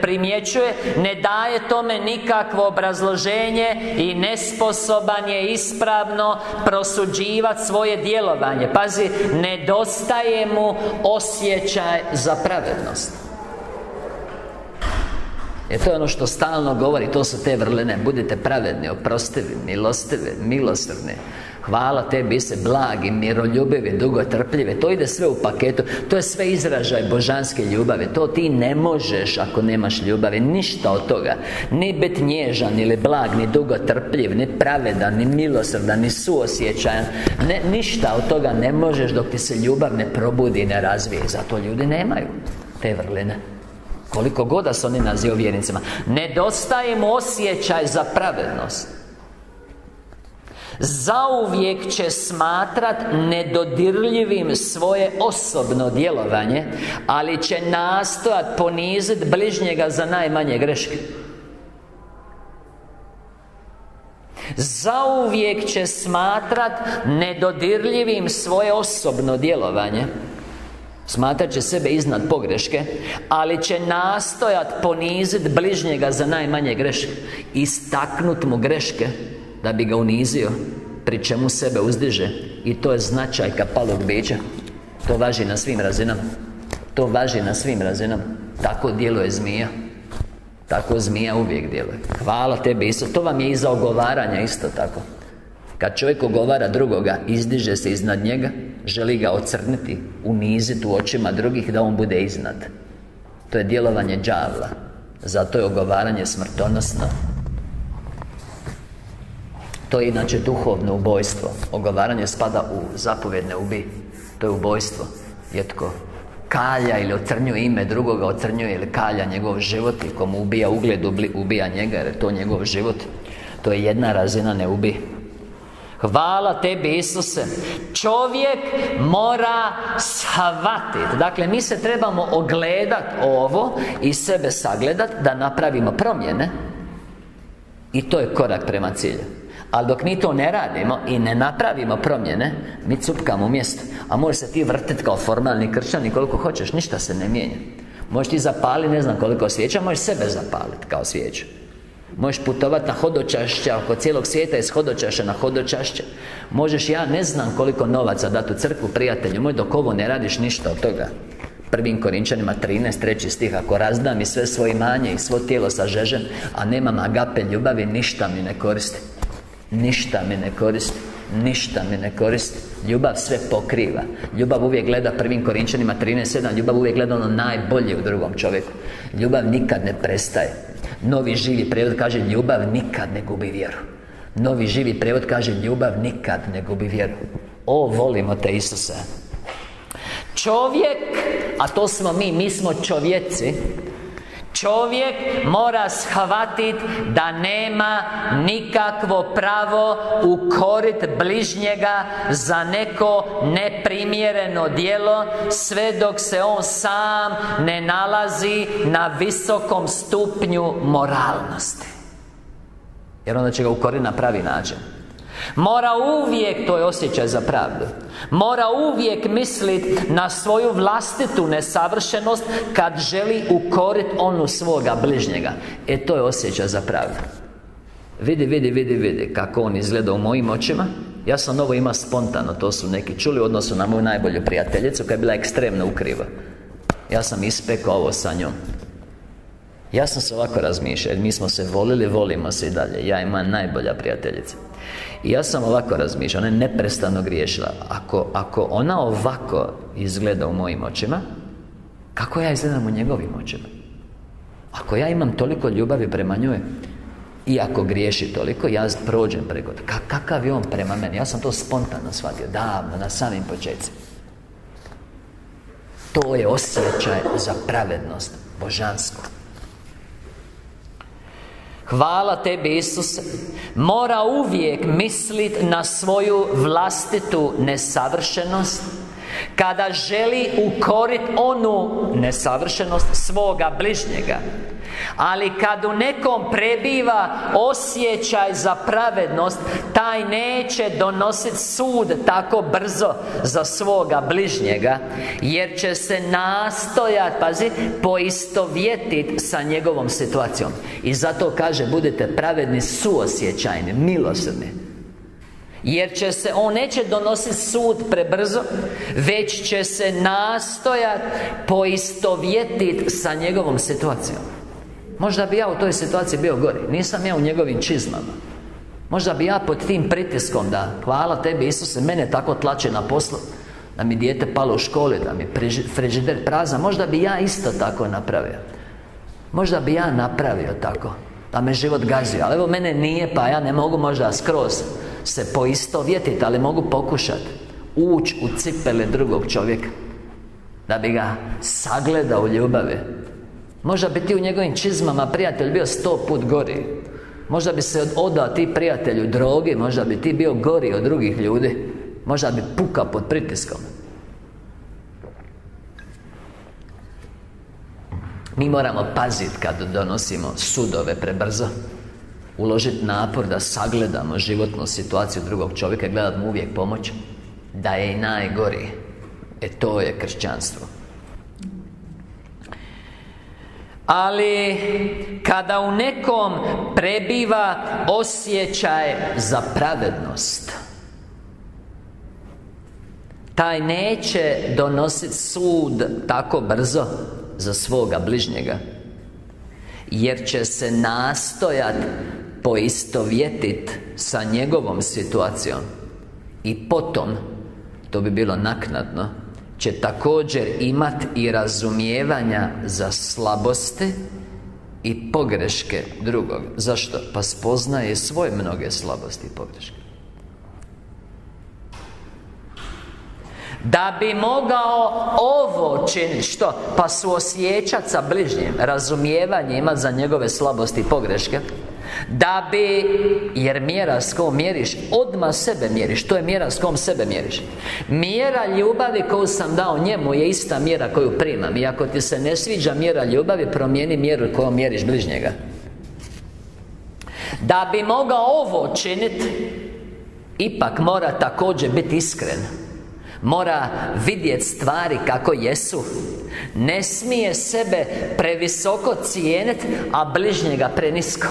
primjećuje Ne daje tome nikakvo obrazloženje I nesposoban je ispravno prosuđivati svoje djelovanje. Pazi, nedostaje mu osjećaj za pravednost E to je ono što stalno govori, to su te vrline. Budite pravedni, oprostivi, milostivi, milosrdni. Hvala tebi se blagi, miroljubivi, dugotrpljivi. To ide sve u paketu. To je sve izražaj božanske ljubavi. To ti ne možeš ako nemaš ljubavi. Ništa od toga. Ni biti nježan ili blag, ni dugotrpljiv Ni pravedan, ni milosrdan, ni suosjećajan. Ne, Ništa od toga ne možeš dok ti se ljubav ne probudi i ne razvije. Zato ljudi nemaju te vrline koliko god da se oni nazivaju vjernicima. Nedostaje mu osjećaj za pravednost. Zauvijek će smatrat nedodirljivim svoje osobno djelovanje Ali će nastojat poniziti bližnjega za najmanje greške. Zauvijek će smatrat nedodirljivim svoje osobno djelovanje Smatrat će sebe iznad pogreške Ali će nastojat ponizit bližnjega za najmanje greške. Istaknut mu greške Da bi ga unizio Pri čemu sebe uzdiže. I to je značajka palog bića. To važi na svim razinama. To važi na svim razinama. Tako djeluje zmija. Tako zmija uvijek djeluje. Hvala tebi isto To vam je iza ogovaranja isto tako. Kad čovjek ogovara drugoga, izdiže se iznad njega Želi ga ocrniti, uniziti u očima drugih da on bude iznad. To je djelovanje đavla Zato je ogovaranje smrtonosno. To je inače duhovno ubojstvo. Ogovaranje spada u zapovjedne ubi. To je ubojstvo. Jetko kalja ili ocrnjuje ime drugoga Ocrnjuje ili kalja njegov život I komu ubija ugled, ubija njega Jer je to njegov život. To je jedna razina ne ubi Hvala tebi Isuse. Čovjek mora shvatiti Dakle, mi se trebamo ogledati ovo I sebe sagledat Da napravimo promjene I to je korak prema cilju. Ali dok mi to ne radimo i ne napravimo promjene Mi cupkamo u mjestu A možeš se ti vrtiti kao formalni kršćani koliko hoćeš Ništa se ne mijenja. Možeš ti zapali ne znam koliko svijeća Možeš sebe zapaliti kao svijeću Možeš putovati na hodočašće oko cijelog svijeta iz hodočašća na hodočašće. Možeš, ja ne znam koliko novaca dati u crkvu prijatelju moj Dok ovo ne radiš ništa od toga. Prvim Korinčanima 13, treći stih Ako razdam i sve svoje imanje i svo tijelo sažežem A nemam agape ljubavi, ništa mi ne koristi. Ništa mi ne koristi. Ništa mi ne koristi. Ljubav sve pokriva. Ljubav uvijek gleda prvim Korinčanima 13.7 Ljubav uvijek gleda ono najbolje u drugom čovjeku. Ljubav nikad ne prestaje Novi živi prevod kaže Ljubav nikad ne gubi vjeru. Novi živi prevod kaže Ljubav nikad ne gubi vjeru. O, volimo te Isuse. Čovjek, a to smo mi, mi smo čovjeci Čovjek mora shvatiti da nema nikakvo pravo ukorit bližnjega za neko neprimjereno djelo sve dok se on sam ne nalazi na visokom stupnju moralnosti. Jer onda će ga ukoriti na pravi način. Mora uvijek, to je osjećaj za pravdu Mora uvijek misliti na svoju vlastitu nesavršenost Kad želi ukoriti onu svoga bližnjega. E to je osjećaj za pravdu. Vidi, vidi, vidi, vidi Kako on izgleda u mojim očima. Ja sam ovo ima spontano To su neki čuli u odnosu na moju najbolju prijateljicu Koja je bila ekstremno ukriva. Ja sam ispekao ovo sa njom. Ja sam se ovako razmišljao, jer mi smo se volili, volimo se i dalje. Ja imam najbolja prijateljica i ja sam ovako razmišljao, ona je neprestano griješila ako, ako ona ovako izgleda u mojim očima Kako ja izgledam u njegovim očima? Ako ja imam toliko ljubavi prema njoj I ako griješi toliko, ja prođem preko Kakav je on prema meni? Ja sam to spontano shvatio, davno, na samim početcima To je osjećaj za pravednost Božansko Hvala Tebi Isuse. Mora uvijek misliti na svoju vlastitu nesavršenost Kada želi ukorit onu nesavršenost svoga bližnjega. Ali kad u nekom prebiva osjećaj za pravednost Taj neće donositi sud tako brzo za svoga bližnjega Jer će se nastojat, pazi, poistovjetiti sa njegovom situacijom. I zato kaže, budete pravedni, suosjećajni, milosrdni jer će se, on neće donositi sud prebrzo Već će se nastojat poistovjetiti sa njegovom situacijom. Možda bi ja u toj situaciji bio gori. Nisam ja u njegovim čizmama. Možda bi ja pod tim pritiskom da Hvala tebi Isuse, mene tako tlače na poslu Da mi dijete palo u školi Da mi frižider prazan. Možda bi ja isto tako napravio. Možda bi ja napravio tako Da me život gazio. Ali evo mene nije pa ja ne mogu možda skroz Se poistovjetiti Ali mogu pokušati Ući u cipele drugog čovjeka Da bi ga sagledao u ljubavi. Možda bi ti u njegovim čizmama prijatelj bio sto put gori. Možda bi se odao ti prijatelju drogi Možda bi ti bio gori od drugih ljudi. Možda bi pukao pod pritiskom. Mi moramo paziti kad donosimo sudove prebrzo Uložiti napor da sagledamo životnu situaciju drugog čovjeka Gledat mu uvijek pomoć Da je i najgori E to je kršćanstvo. Ali kada u nekom prebiva osjećaj za pravednost Taj neće donositi sud tako brzo za svoga bližnjega Jer će se nastojat poistovjetit sa njegovom situacijom I potom, to bi bilo naknadno će također imati i razumijevanja za slabosti i pogreške drugog Zašto? Pa spoznaje svoje mnoge slabosti i pogreške Da bi mogao ovo činiti Što? Pa suosjećati sa bližnjim Razumijevanje imati za njegove slabosti i pogreške da bi, jer mjera s kom mjeriš Odmah sebe mjeriš. To je mjera s kom sebe mjeriš. Mjera ljubavi koju sam dao njemu Je ista mjera koju primam. I ako ti se ne sviđa mjera ljubavi Promijeni mjeru kojom mjeriš bližnjega. Da bi mogao ovo činiti Ipak mora također biti iskren. Mora vidjeti stvari kako jesu. Ne smije sebe previsoko cijeniti A bližnjega prenisko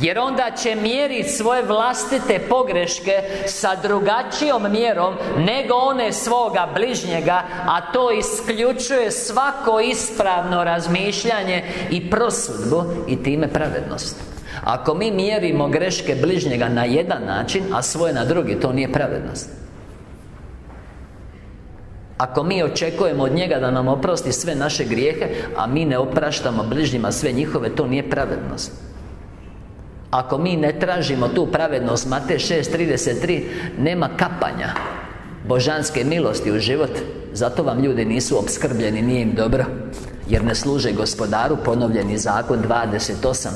jer onda će mjeriti svoje vlastite pogreške Sa drugačijom mjerom Nego one svoga bližnjega A to isključuje svako ispravno razmišljanje I prosudbu I time pravednost. Ako mi mjerimo greške bližnjega na jedan način, a svoje na drugi, to nije pravednost. Ako mi očekujemo od njega da nam oprosti sve naše grijehe A mi ne opraštamo bližnjima sve njihove, to nije pravednost Ako mi ne tražimo tu pravednost Mate 6.33 Nema kapanja Božanske milosti u život. Zato vam ljudi nisu obskrbljeni, nije im dobro Jer ne služe gospodaru Ponovljeni zakon 28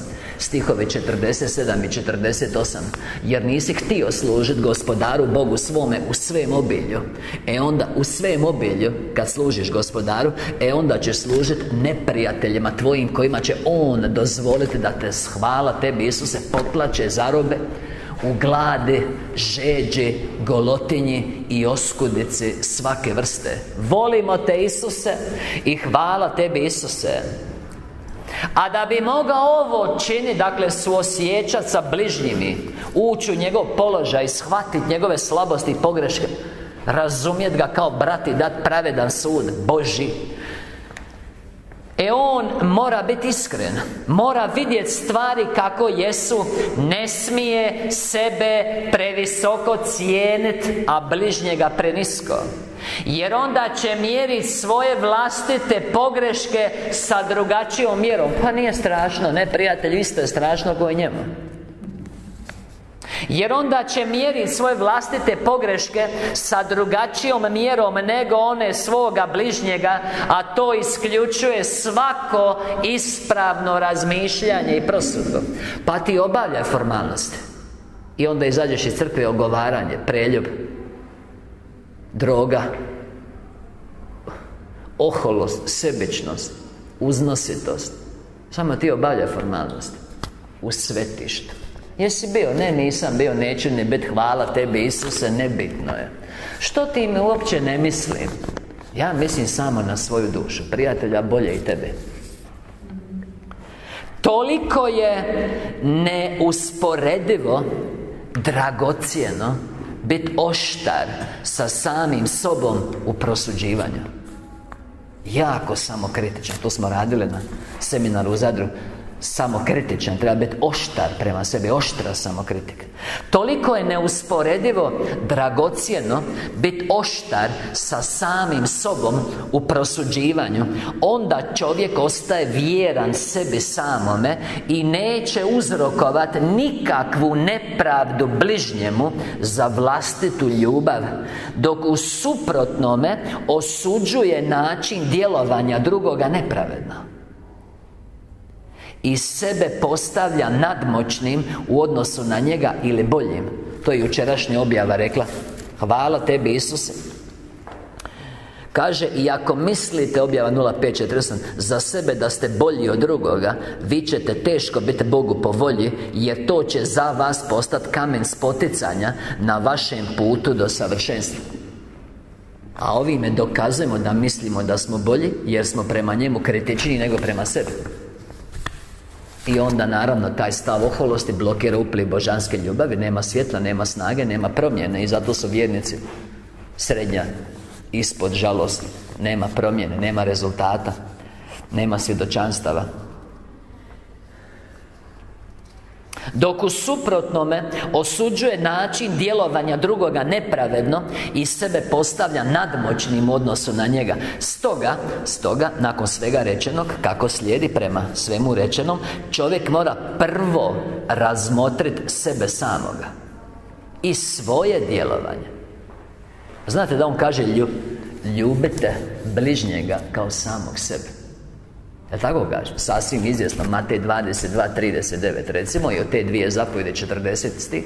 Stihovi 47 i 48 Jer nisi htio služiti gospodaru Bogu svome u svem obilju. E onda u svem obilju Kad služiš gospodaru E onda ćeš služiti neprijateljima tvojim Kojima će On dozvoliti da te hvala tebi Isuse potlače, zarobe u gladi, žeđi, golotinji i oskudici svake vrste. Volimo te Isuse i hvala tebi Isuse a da bi mogao ovo činiti, dakle, suosjećati sa bližnjimi Ući u njegov položaj, shvatiti njegove slabosti i pogreške Razumjeti ga kao brat i dati pravedan sud Boži E on mora biti iskren Mora vidjeti stvari kako jesu Ne smije sebe previsoko cijeniti A bližnjega prenisko Jer onda će mjeriti svoje vlastite pogreške Sa drugačijom mjerom. Pa nije strašno, ne prijatelj, isto je strašno koji njemu jer onda će mjeriti svoje vlastite pogreške Sa drugačijom mjerom nego one svoga bližnjega A to isključuje svako ispravno razmišljanje i prosudu Pa ti obavljaj formalnosti I onda izađeš iz crkve ogovaranje, preljub Droga. Oholost, sebičnost Uznositost. Samo ti obavljaj formalnosti U svetištu. Jesi bio? Ne, nisam bio, neću ni biti Hvala tebi Isuse, nebitno je. Što ti mi uopće ne mislim? Ja mislim samo na svoju dušu. Prijatelja, bolje i tebe. Toliko je neusporedivo Dragocjeno Biti oštar Sa samim sobom U prosuđivanju. Jako samokritičan To smo radili na seminaru u Zadru samokritičan Treba biti oštar prema sebi Oštra samokritika Toliko je neusporedivo Dragocjeno Biti oštar sa samim sobom U prosuđivanju. Onda čovjek ostaje vjeran sebi samome I neće uzrokovati nikakvu nepravdu bližnjemu Za vlastitu ljubav Dok u suprotnome Osuđuje način djelovanja drugoga nepravedno i sebe postavlja nadmoćnim u odnosu na njega ili boljim. To je jučerašnja objava rekla. Hvala tebi Isuse. Kaže, i ako mislite, objava 0548 Za sebe da ste bolji od drugoga Vi ćete teško biti Bogu po volji Jer to će za vas postati kamen spoticanja Na vašem putu do savršenstva. A ovime dokazujemo da mislimo da smo bolji Jer smo prema njemu kritičniji nego prema sebi i onda naravno taj stav oholosti blokira upliv božanske ljubavi. Nema svjetla, nema snage, nema promjene. I zato su vjernici srednja Ispod žalosti. Nema promjene, nema rezultata Nema svjedočanstava Dok u suprotnome osuđuje način djelovanja drugoga nepravedno I sebe postavlja nadmoćnim odnosu na njega. Stoga, stoga, nakon svega rečenog Kako slijedi prema svemu rečenom Čovjek mora prvo razmotriti sebe samoga I svoje djelovanje. Znate da on kaže Ljubite bližnjega kao samog sebe Jel' tako kaže? Sasvim izvjesno Matej 22.39 Recimo i od te dvije zapovjede 40 stih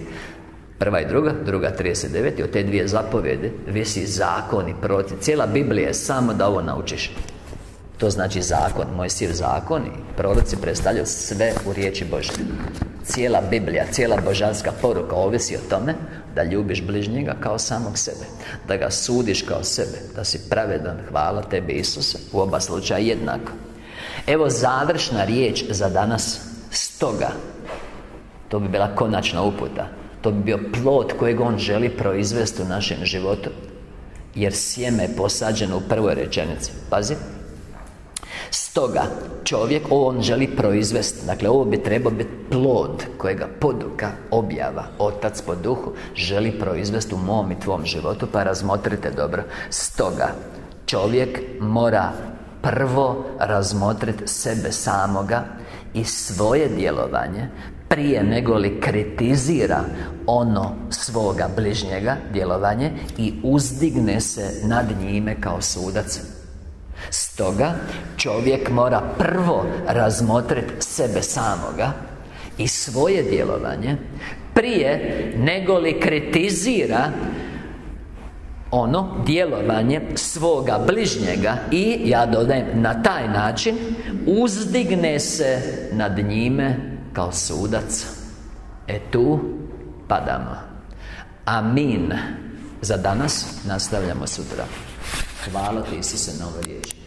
Prva i druga, druga 39 I od te dvije zapovjede Visi zakon i protiv. Cijela Biblija je samo da ovo naučiš. To znači zakon Moj siv zakon i proroci predstavljaju sve u riječi Božje. Cijela Biblija, cijela božanska poruka Ovisi o tome Da ljubiš bližnjega kao samog sebe Da ga sudiš kao sebe Da si pravedan, hvala tebi Isuse U oba slučaja jednako Evo završna riječ za danas. Stoga To bi bila konačna uputa. To bi bio plod kojeg On želi proizvesti u našem životu. Jer sjeme je posađeno u prvoj rečenici. Pazi. Stoga, čovjek, on želi proizvesti Dakle, ovo bi trebao biti plod Kojega poduka, objava Otac po duhu Želi proizvesti u mom i tvom životu Pa razmotrite dobro. Stoga, čovjek mora prvo razmotriti sebe samoga i svoje djelovanje prije nego li kritizira ono svoga bližnjega djelovanje i uzdigne se nad njime kao sudac. Stoga čovjek mora prvo razmotriti sebe samoga i svoje djelovanje prije nego li kritizira ono djelovanje svoga bližnjega i ja dodajem na taj način uzdigne se nad njime kao sudac. E tu padamo. Amin. Za danas nastavljamo sutra. Hvala ti Isuse na ovoj riječi